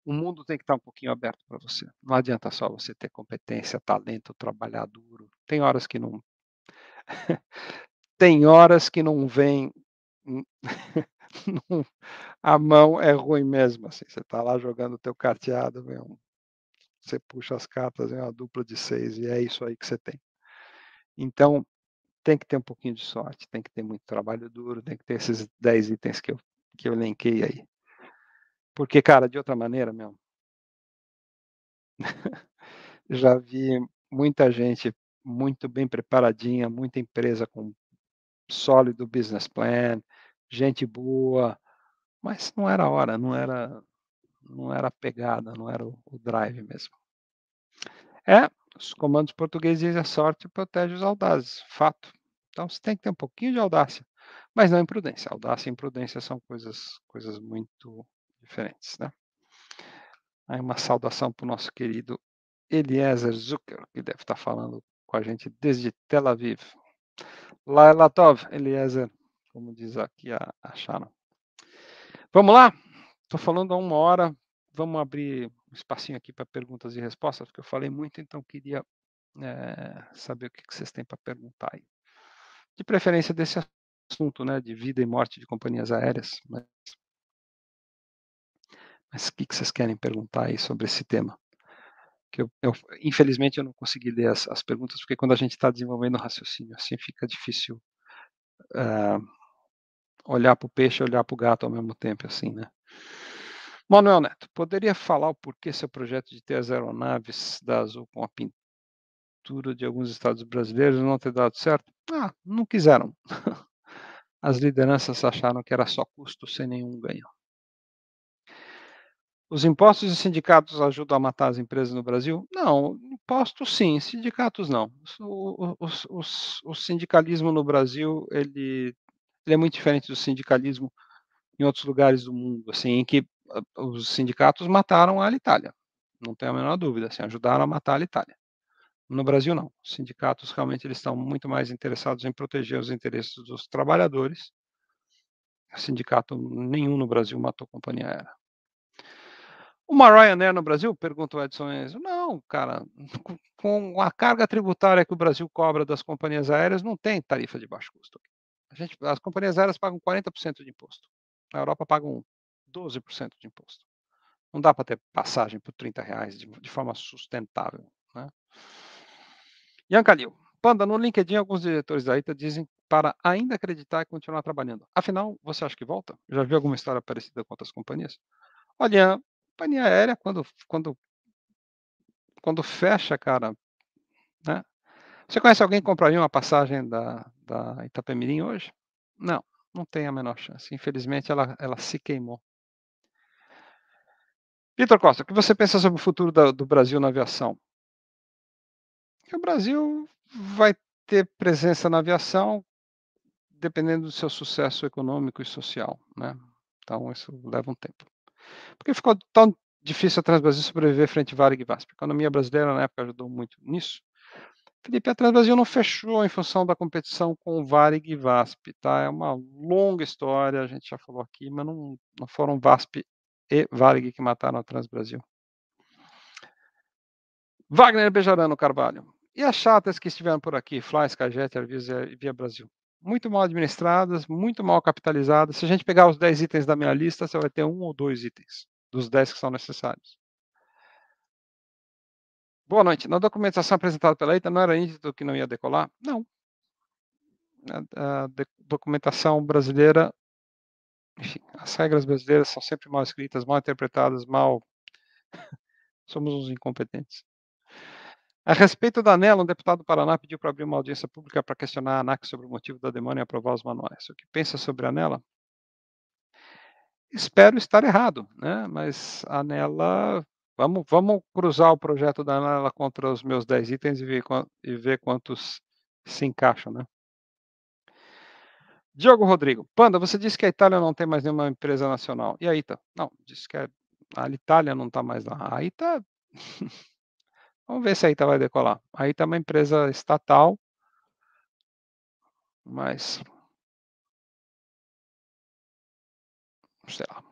o mundo tem que estar um pouquinho aberto para você. Não adianta só você ter competência, talento, trabalhar duro. Tem horas que não tem horas que não vem a mão é ruim mesmo, assim, você está lá jogando o teu carteado, vem um, você puxa as cartas, vem uma dupla de seis, e é isso aí que você tem. Então, tem que ter um pouquinho de sorte, tem que ter muito trabalho duro, tem que ter esses 10 itens que eu, que eu elenquei aí. Porque, cara, de outra maneira, meu, já vi muita gente muito bem preparadinha, muita empresa com sólido business plan, gente boa, mas não era a hora, não era, não era a pegada, não era o, drive mesmo. É, os comandos portugueses dizem a sorte protege os audazes, fato. Então você tem que ter um pouquinho de audácia, mas não imprudência. Audácia e imprudência são coisas, coisas muito diferentes, né? Aí uma saudação para o nosso querido Eliezer Zucker, que deve estar falando com a gente desde Tel Aviv. Latov, Eliezer, como diz aqui a, a Sharon. Vamos lá? Estou falando há uma hora. Vamos abrir um espacinho aqui para perguntas e respostas, porque eu falei muito, então queria é, saber o que, que vocês têm para perguntar aí. De preferência desse assunto, né, de vida e morte de companhias aéreas. Mas, mas o que, que vocês querem perguntar aí sobre esse tema? que eu, eu, infelizmente eu não consegui ler as, as perguntas porque quando a gente está desenvolvendo raciocínio assim fica difícil uh, olhar para o peixe, olhar para o gato ao mesmo tempo assim, né? Manuel Neto, poderia falar o porquê seu projeto de ter as aeronaves da Azul com a pintura de alguns estados brasileiros não ter dado certo? Ah, não quiseram. As lideranças acharam que era só custo sem nenhum ganho. Os impostos e sindicatos ajudam a matar as empresas no Brasil? Não, impostos sim, sindicatos não. O, o, o, o sindicalismo no Brasil ele, ele, é muito diferente do sindicalismo em outros lugares do mundo, assim, em que ah, os sindicatos mataram a Itália, não tenho a menor dúvida, assim, ajudaram a matar a Itália. No Brasil não, os sindicatos realmente eles estão muito mais interessados em proteger os interesses dos trabalhadores. Sindicato nenhum no Brasil matou companhia aérea. Uma Ryanair no Brasil? Pergunta o Edson Enzo. Não, cara, com a carga tributária que o Brasil cobra das companhias aéreas, não tem tarifa de baixo custo. A gente, as companhias aéreas pagam 40% de imposto. Na Europa pagam 12% de imposto. Não dá para ter passagem por 30 reais de, de forma sustentável. Né? Ian Calil. Panda, no LinkedIn, alguns diretores da ITA dizem para ainda acreditar e continuar trabalhando. Afinal, você acha que volta? Já viu alguma história parecida com outras companhias? Olha, companhia aérea, quando, quando, quando fecha, cara, né? Você conhece alguém que compraria uma passagem da, da Itapemirim hoje? Não, não tem a menor chance. Infelizmente, ela, ela se queimou. Vitor Costa, o que você pensa sobre o futuro da, do Brasil na aviação? O Brasil vai ter presença na aviação dependendo do seu sucesso econômico e social, né? Então, isso leva um tempo. Porque ficou tão difícil a Transbrasil sobreviver frente a Varig e VASP. A economia brasileira, na época, ajudou muito nisso. Felipe, a Transbrasil não fechou em função da competição com Varig e VASP, tá? É uma longa história, a gente já falou aqui, mas não, não foram VASP e Varig que mataram a Transbrasil. Wagner Bejarano Carvalho. E as chatas que estiveram por aqui, Fly, Skyjet, Airvisa e Via Brasil? muito mal administradas, muito mal capitalizadas. Se a gente pegar os 10 itens da minha lista, você vai ter um ou dois itens dos 10 que são necessários. Boa noite. Na documentação apresentada pela EITA, não era nítido que não ia decolar? Não. A, documentação brasileira, enfim, as regras brasileiras são sempre mal escritas, mal interpretadas, mal. Somos uns incompetentes. A respeito da ANEL, um deputado do Paraná pediu para abrir uma audiência pública para questionar a ANAC sobre o motivo da demora em aprovar os manuais. O que pensa sobre a ANELA? Espero estar errado, né? mas a ANELA, vamos, vamos cruzar o projeto da ANELA contra os meus 10 itens e ver, e ver quantos se encaixam. Né? Diogo Rodrigo, Panda, você disse que a Itália não tem mais nenhuma empresa nacional. E a ITA? Não, disse que a Itália não está mais lá. A ITA Vamos ver se a ITA vai decolar. A ITA é uma empresa estatal, mas sei lá.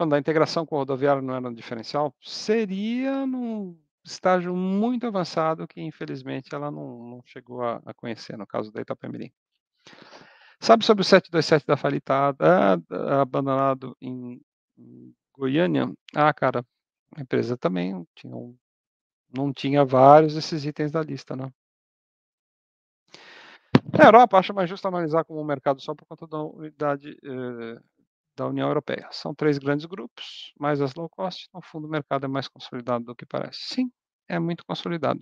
Quando a integração com o rodoviário não era um diferencial, seria num estágio muito avançado que infelizmente ela não, não chegou a, a, conhecer, no caso da Itapemirim. Sabe sobre o 727 da Falitada, abandonado em, Goiânia? Ah, cara, a empresa também tinha um, não tinha vários desses itens da lista, né? Na Europa, acho mais justo analisar como um mercado só por conta da unidade eh, da União Europeia. São três grandes grupos, mais as low cost. No fundo, o mercado é mais consolidado do que parece. Sim, é muito consolidado.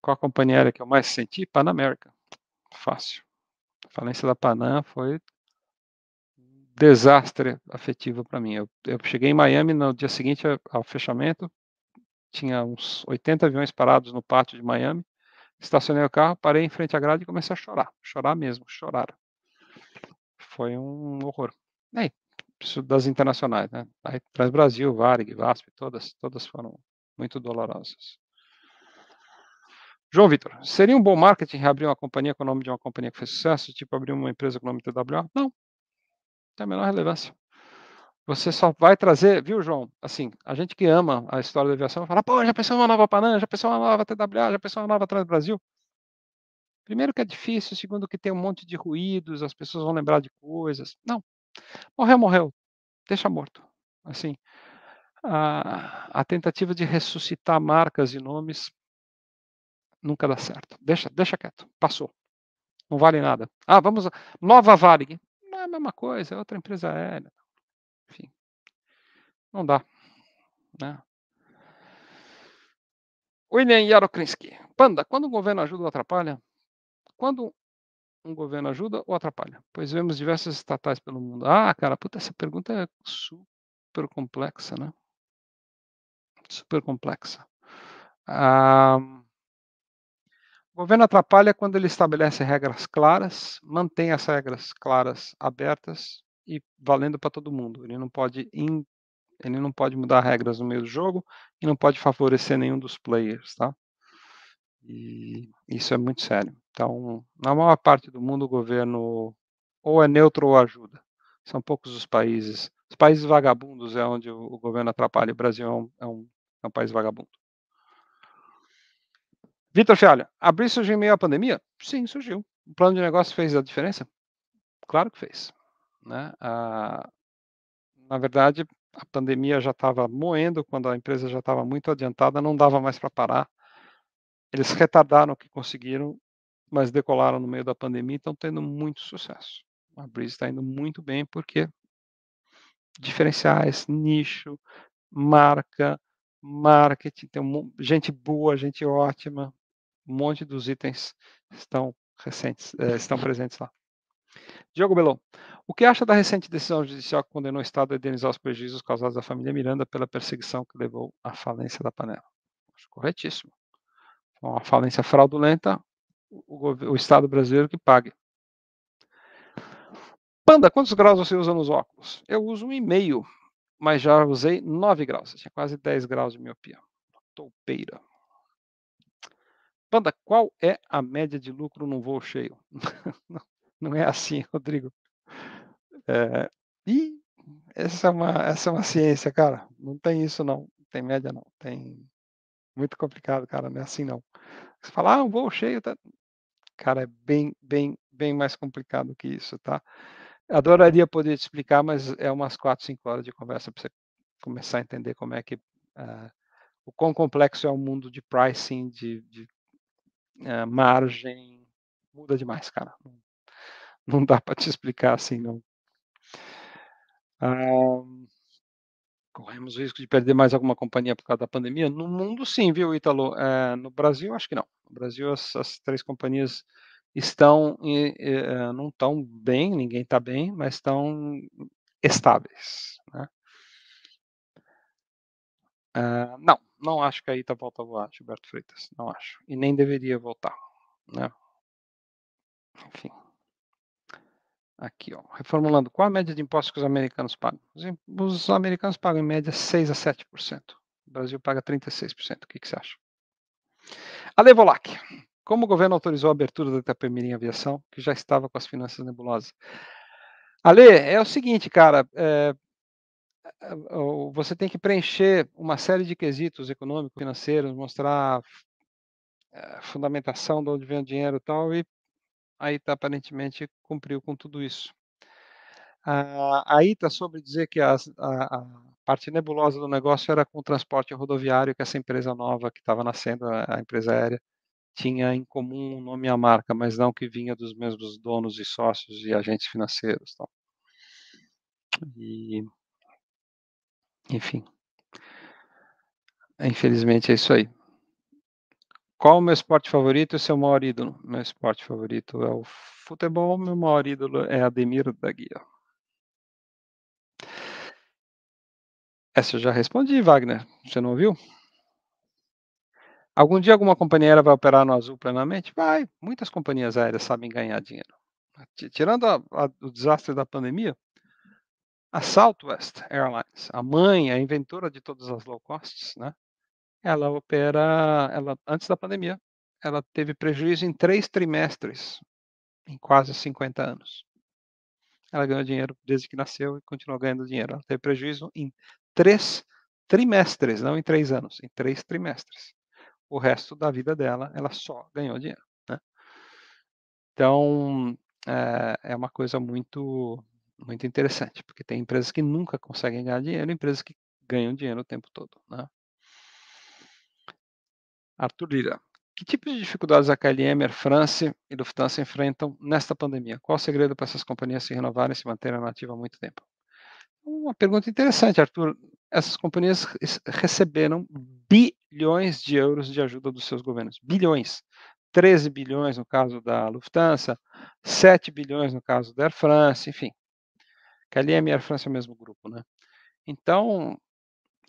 Qual a companhia aérea que eu mais senti? Pan America. Fácil. A falência da Panam foi um desastre afetivo para mim. Eu, eu, cheguei em Miami no dia seguinte ao fechamento, tinha uns 80 aviões parados no pátio de Miami, estacionei o carro, parei em frente à grade e comecei a chorar. Chorar mesmo, chorar. Foi um horror. Aí, isso das internacionais, né? Aí traz Brasil, Varig, VASP, todas, todas foram muito dolorosas. João Vitor, seria um bom marketing reabrir uma companhia com o nome de uma companhia que fez sucesso, tipo abrir uma empresa com o nome TWA? Não, tem a menor relevância. Você só vai trazer, viu, João? Assim, a gente que ama a história da aviação fala, pô, já pensou uma nova Panam, já pensou uma nova TWA, já pensou uma nova Trans Brasil? Primeiro que é difícil, segundo que tem um monte de ruídos, as pessoas vão lembrar de coisas. Não, morreu, morreu, deixa morto. Assim, a, a tentativa de ressuscitar marcas e nomes nunca dá certo. Deixa, deixa quieto, passou. Não vale nada. Ah, vamos. Nova Varig. Não é a mesma coisa, é outra empresa aérea. Enfim. Não dá. Né? William Yarokrinsky. Panda, quando o governo ajuda ou atrapalha? Quando um governo ajuda ou atrapalha? Pois vemos diversas estatais pelo mundo. Ah, cara, puta, essa pergunta é super complexa, né? Super complexa. Ah, o governo atrapalha quando ele estabelece regras claras, mantém as regras claras abertas e valendo para todo mundo. Ele não pode in, ele não pode mudar regras no meio do jogo e não pode favorecer nenhum dos players, tá? E isso é muito sério. Então, na maior parte do mundo, o governo ou é neutro ou ajuda. São poucos os países. Os países vagabundos é onde o, governo atrapalha. O Brasil é um, é um, é um país vagabundo. Vitor Fialho, abrir surgiu em meio à pandemia? Sim, surgiu. O plano de negócio fez a diferença? Claro que fez. Né? Ah, na verdade, a pandemia já estava moendo, quando a empresa já estava muito adiantada, não dava mais para parar. Eles retardaram o que conseguiram, mas decolaram no meio da pandemia e estão tendo muito sucesso. A Breeze está indo muito bem porque diferenciais, nicho, marca, marketing, tem um, gente boa, gente ótima, um monte dos itens estão recentes, é, estão presentes lá. Diogo Belon, o que acha da recente decisão judicial que condenou o Estado a indenizar os prejuízos causados à família Miranda pela perseguição que levou à falência da panela? Acho corretíssimo. Uma falência fraudulenta, o, o Estado brasileiro que pague. Panda, quantos graus você usa nos óculos? Eu uso um e meio, mas já usei 9 graus. Tinha quase 10 graus de miopia. Toupeira. Panda, qual é a média de lucro num voo cheio? não, é assim, Rodrigo. É, e essa é, uma, essa é uma ciência, cara. Não tem isso, não. Não tem média, não. Tem muito complicado, cara. Não é assim, não. Você fala, ah, um voo cheio, tá... cara, é bem, bem, bem mais complicado que isso, tá? Adoraria poder te explicar, mas é umas 4, 5 horas de conversa para você começar a entender como é que uh, o quão complexo é o mundo de pricing, de, de é, margem, muda demais, cara. Não, não dá para te explicar assim, não. Ah, corremos o risco de perder mais alguma companhia por causa da pandemia? No mundo, sim, viu, Ítalo? É, no Brasil, acho que não. No Brasil, as, as três companhias estão, é, não estão bem, ninguém está bem, mas estão estáveis. Né? Uh, não, não acho que a ITA volta a voar, Gilberto Freitas. Não acho. E nem deveria voltar. Né? Enfim. Aqui, ó. Reformulando. Qual a média de impostos que os americanos pagam? Os, os americanos pagam em média 6 a 7%. O Brasil paga 36%. O que, que você acha? Ale Volac. Como o governo autorizou a abertura da Itapemirim Aviação, que já estava com as finanças nebulosas? Ale, é o seguinte, cara. É, você tem que preencher uma série de quesitos econômicos, financeiros, mostrar a fundamentação de onde vem o dinheiro e tal, e a ITA aparentemente cumpriu com tudo isso. A ITA sobre dizer que a, a, parte nebulosa do negócio era com o transporte rodoviário que essa empresa nova que estava nascendo, a empresa aérea, tinha em comum o nome e a marca, mas não que vinha dos mesmos donos e sócios e agentes financeiros. Então. E, enfim, infelizmente é isso aí. Qual o meu esporte favorito e seu maior ídolo? Meu esporte favorito é o futebol, meu maior ídolo é Ademir da Guia. Essa eu já respondi, Wagner. Você não ouviu? Algum dia alguma companhia aérea vai operar no azul plenamente? Vai. Muitas companhias aéreas sabem ganhar dinheiro. Tirando a, a, o desastre da pandemia, a Southwest Airlines, a mãe, a inventora de todas as low costs, né? Ela opera, ela antes da pandemia, ela teve prejuízo em três trimestres, em quase 50 anos. Ela ganhou dinheiro desde que nasceu e continuou ganhando dinheiro. Ela teve prejuízo em três trimestres, não em três anos, em três trimestres. O resto da vida dela, ela só ganhou dinheiro. Né? Então, é, é uma coisa muito, muito interessante, porque tem empresas que nunca conseguem ganhar dinheiro, empresas que ganham dinheiro o tempo todo. Né? Arthur Lira, que tipos de dificuldades a KLM, Air France e Lufthansa enfrentam nesta pandemia? Qual o segredo para essas companhias se renovarem e se manterem na ativa há muito tempo? Uma pergunta interessante, Arthur. Essas companhias receberam bilhões de euros de ajuda dos seus governos. Bilhões. 13 bilhões no caso da Lufthansa, 7 bilhões no caso da Air France, enfim. KLM e Air France é o mesmo grupo, né? Então,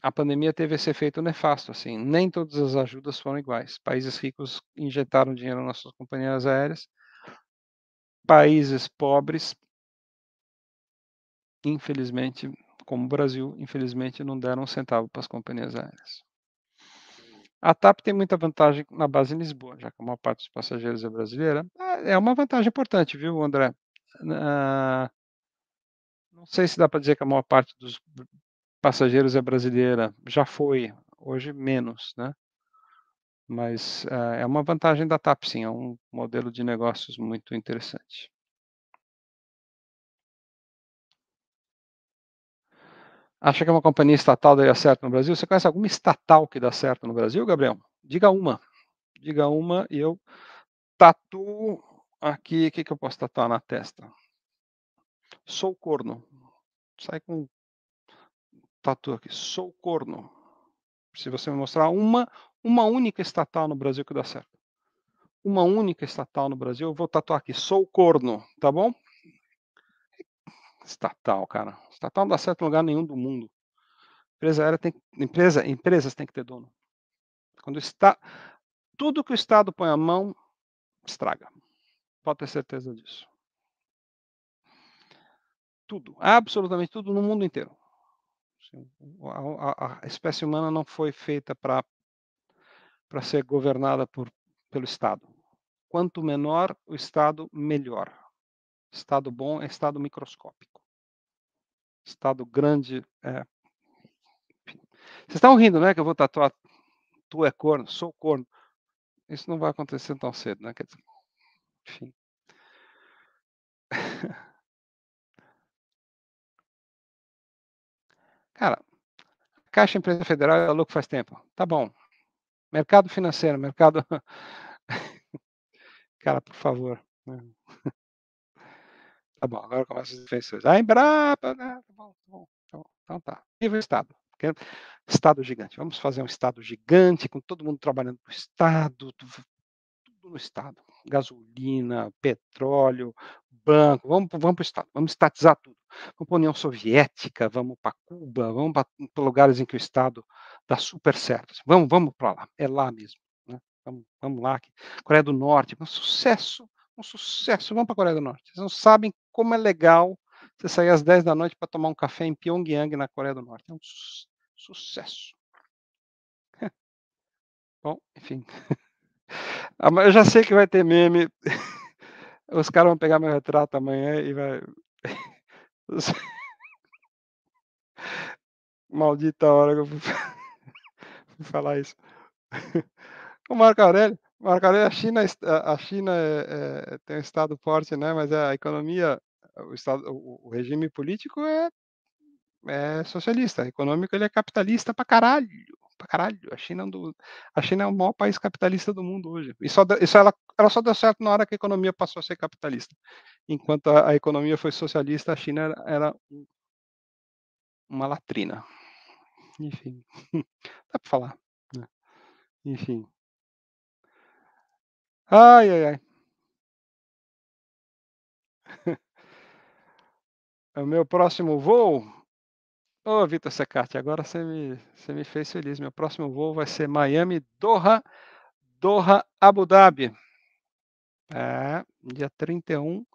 a pandemia teve esse efeito nefasto, assim, nem todas as ajudas foram iguais. Países ricos injetaram dinheiro nas suas companhias aéreas, países pobres, infelizmente, como o Brasil, infelizmente não deram um centavo para as companhias aéreas. A TAP tem muita vantagem na base em Lisboa, já que a maior parte dos passageiros é brasileira. É, é uma vantagem importante, viu, André? Uh, não sei se dá para dizer que a maior parte dos passageiros é brasileira. Já foi, hoje menos, né? Mas uh, é uma vantagem da TAP, sim, é um modelo de negócios muito interessante. Acha que é uma companhia estatal daria certo no Brasil? Você conhece alguma estatal que dá certo no Brasil, Gabriel? Diga uma. Diga uma e eu tatuo aqui. O que, que eu posso tatuar na testa? Sou corno. Sai com tatu aqui. Sou corno. Se você me mostrar uma, uma única estatal no Brasil que dá certo. Uma única estatal no Brasil, eu vou tatuar aqui. Sou corno, tá bom? Estatal, cara. Estatal não dá certo em lugar nenhum do mundo. Empresa aérea tem empresa, empresas têm que ter dono. Quando está tudo que o Estado põe a mão estraga. Pode ter certeza disso. Tudo, absolutamente tudo no mundo inteiro. A, a, a espécie humana não foi feita para para ser governada por, pelo Estado. Quanto menor o Estado, melhor. Estado bom é Estado microscópico. Estado grande. É... Vocês estão rindo, né? Que eu vou tatuar tu é corno, sou corno. Isso não vai acontecer tão cedo, né? Quer dizer, enfim. Cara, Caixa Empresa Federal é louco faz tempo. Tá bom. Mercado financeiro, mercado. Cara, por favor. Né? Tá bom, agora começa as defensores. Ah, Embrapa, né? Tá bom, tá bom, tá bom. Então tá. Nível Estado. Estado gigante. Vamos fazer um Estado gigante, com todo mundo trabalhando para o Estado, tudo no Estado. Gasolina, petróleo, banco. Vamos, vamos para o Estado. Vamos estatizar tudo. Vamos para a União Soviética, vamos para Cuba, vamos para lugares em que o Estado dá super certo. Vamos, vamos para lá. É lá mesmo. Né? Vamos, vamos lá. Coreia do Norte, um sucesso um sucesso. Vamos para a Coreia do Norte. Vocês não sabem como é legal você sair às 10 da noite para tomar um café em Pyongyang, na Coreia do Norte. É um su sucesso. Bom, enfim. Ah, eu já sei que vai ter meme. Os caras vão pegar meu retrato amanhã e vai. Maldita hora que eu fui falar isso. O Marco Aurélio, Marco Aurélio, a China, a China é, é, tem um estado forte, né? Mas a economia, o estado, o regime político é é socialista, econômico ele é capitalista pra caralho, pra caralho. A China é um do a China é o maior país capitalista do mundo hoje. E só isso ela ela só deu certo na hora que a economia passou a ser capitalista. Enquanto a a economia foi socialista, a China era era um uma latrina. Enfim, dá pra falar, né. Enfim. Ai, ai, ai. O meu próximo voo ô Vitor Secati, agora você me você me fez feliz, meu próximo voo vai ser Miami, Doha, Doha, Abu Dhabi. É, dia 31,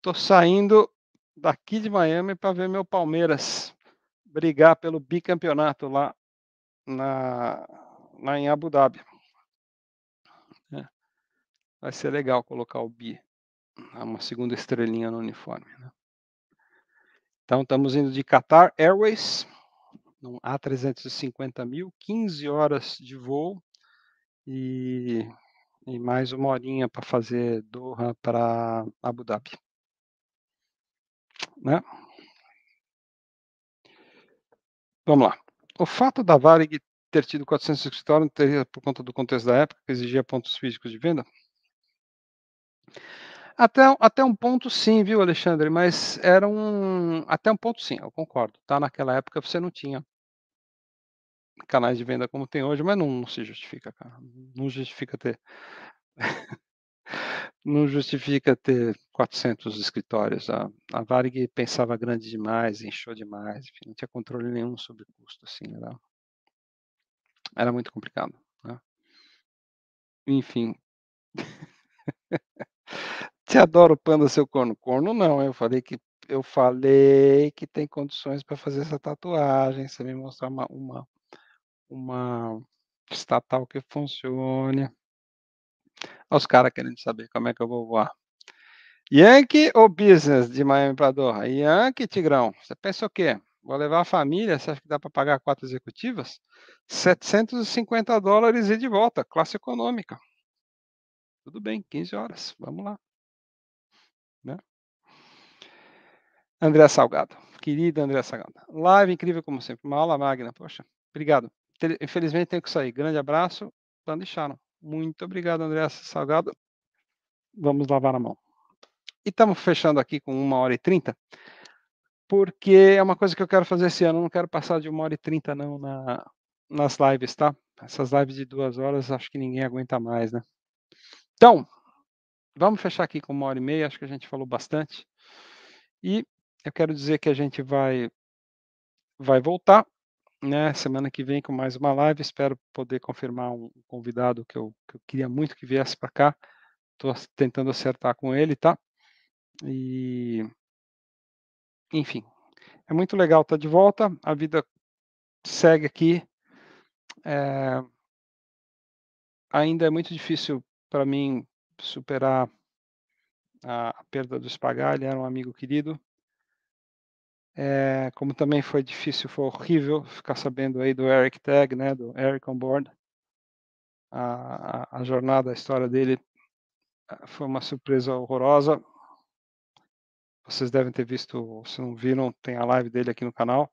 tô saindo daqui de Miami pra ver meu Palmeiras brigar pelo bicampeonato lá na lá em Abu Dhabi. É. Vai ser legal colocar o bi, uma segunda estrelinha no uniforme, né. Então estamos indo de Qatar Airways, num A350.000, 15 horas de voo, e e mais 1 horinha pra fazer Doha pra Abu Dhabi. Né. Vamos lá. O fato da Varig ter tido 400 escritórios teria por conta do contexto da época, que exigia pontos físicos de venda? Até até um ponto sim, viu, Alexandre, mas era um até um ponto sim, eu concordo, tá. Naquela época você não tinha canais de venda como tem hoje, mas não não se justifica, cara. Não justifica ter não justifica ter 400 escritórios. A a Varig pensava grande demais, inchou demais, enfim, não tinha controle nenhum sobre custo, assim, era era muito complicado, né. Enfim. Te adoro panda, seu corno. Corno não, eu falei que eu falei que tem condições pra fazer essa tatuagem, você me mostrar uma uma uma estatal que funcione. Ó os cara querendo saber como é que eu vou voar. Yankee ou business de Miami pra Doha? Yankee, tigrão. Você pensa o quê? Vou levar a família, você acha que dá pra pagar 4 executivas? $750 ida e volta, classe econômica. Tudo bem, 15 horas, vamos lá. Né. André Salgado, querida André Salgado, live incrível como sempre, uma aula magna, poxa, obrigado. Infelizmente tenho que sair, grande abraço, panda e Shannon. Muito obrigado André Salgado. Vamos lavar a mão. E estamos fechando aqui com 1 hora e 30, porque é uma coisa que eu quero fazer esse ano, não quero passar de 1 hora e 30 não na nas lives, tá. Essas lives de 2 horas acho que ninguém aguenta mais, né. Então, vamos fechar aqui com 1 hora e meia, acho que a gente falou bastante. E eu quero dizer que a gente vai vai voltar, né, semana que vem com mais uma live, espero poder confirmar um convidado que eu que eu queria muito que viesse pra cá. Ace tentando acertar com ele, tá. E enfim, é muito legal estar de volta, a vida segue aqui. Eh ainda é muito difícil pra mim superar a perda do Spagali, ele era um amigo querido. Eh, como também foi difícil, foi horrível ficar sabendo aí do Eric Tag, né, do Eric on Board. A a a jornada, a história dele, ah, foi uma surpresa horrorosa. Vocês devem ter visto, se não viram, tem a live dele aqui no canal.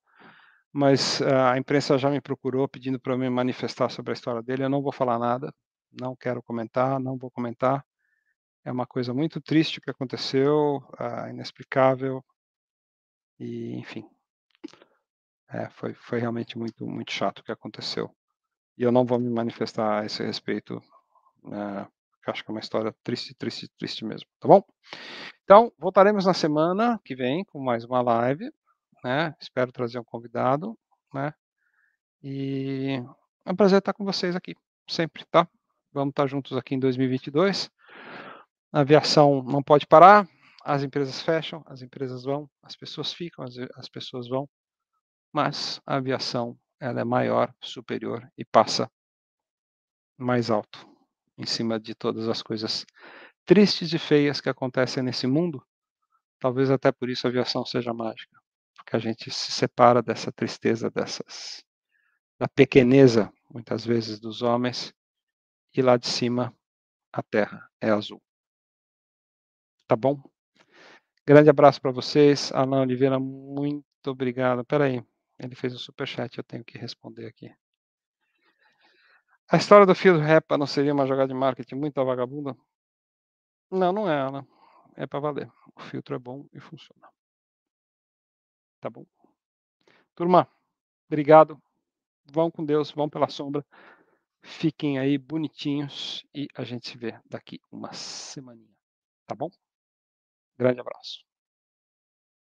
Mas a imprensa já me procurou pedindo pra eu me manifestar sobre a história dele, eu não vou falar nada, não quero comentar, não vou comentar. É uma coisa muito triste que aconteceu, ah, inexplicável. E, enfim. É, foi foi realmente muito muito chato o que aconteceu. E eu não vou me manifestar a esse respeito, né, porque acho que é uma história triste, triste, triste mesmo, tá bom? Então, voltaremos na semana que vem com mais uma live, né, espero trazer um convidado, né. E é um prazer estar com vocês aqui, sempre, tá. Vamos estar juntos aqui em 2022. A aviação não pode parar, as empresas fecham, as empresas vão, as pessoas ficam, as as pessoas vão, mas a aviação ela é maior, superior e passa mais alto, em cima de todas as coisas tristes e feias que acontecem nesse mundo. Talvez até por isso a aviação seja mágica, porque a gente se separa dessa tristeza, dessas da pequeneza, muitas vezes, dos homens, e lá de cima a terra é azul. Tá bom? Grande abraço pra vocês, Alan Oliveira, muito obrigado. Espera aí, ele fez o superchat, eu tenho que responder aqui. A história do do Repa não seria uma jogada de marketing muito vagabunda? Não, não é, Ana. É para valer. O filtro é bom e funciona. Tá bom? Turma, obrigado. Vão com Deus, vão pela sombra. Fiquem aí bonitinhos e a gente se vê daqui uma semaninha. Tá bom? Grande abraço.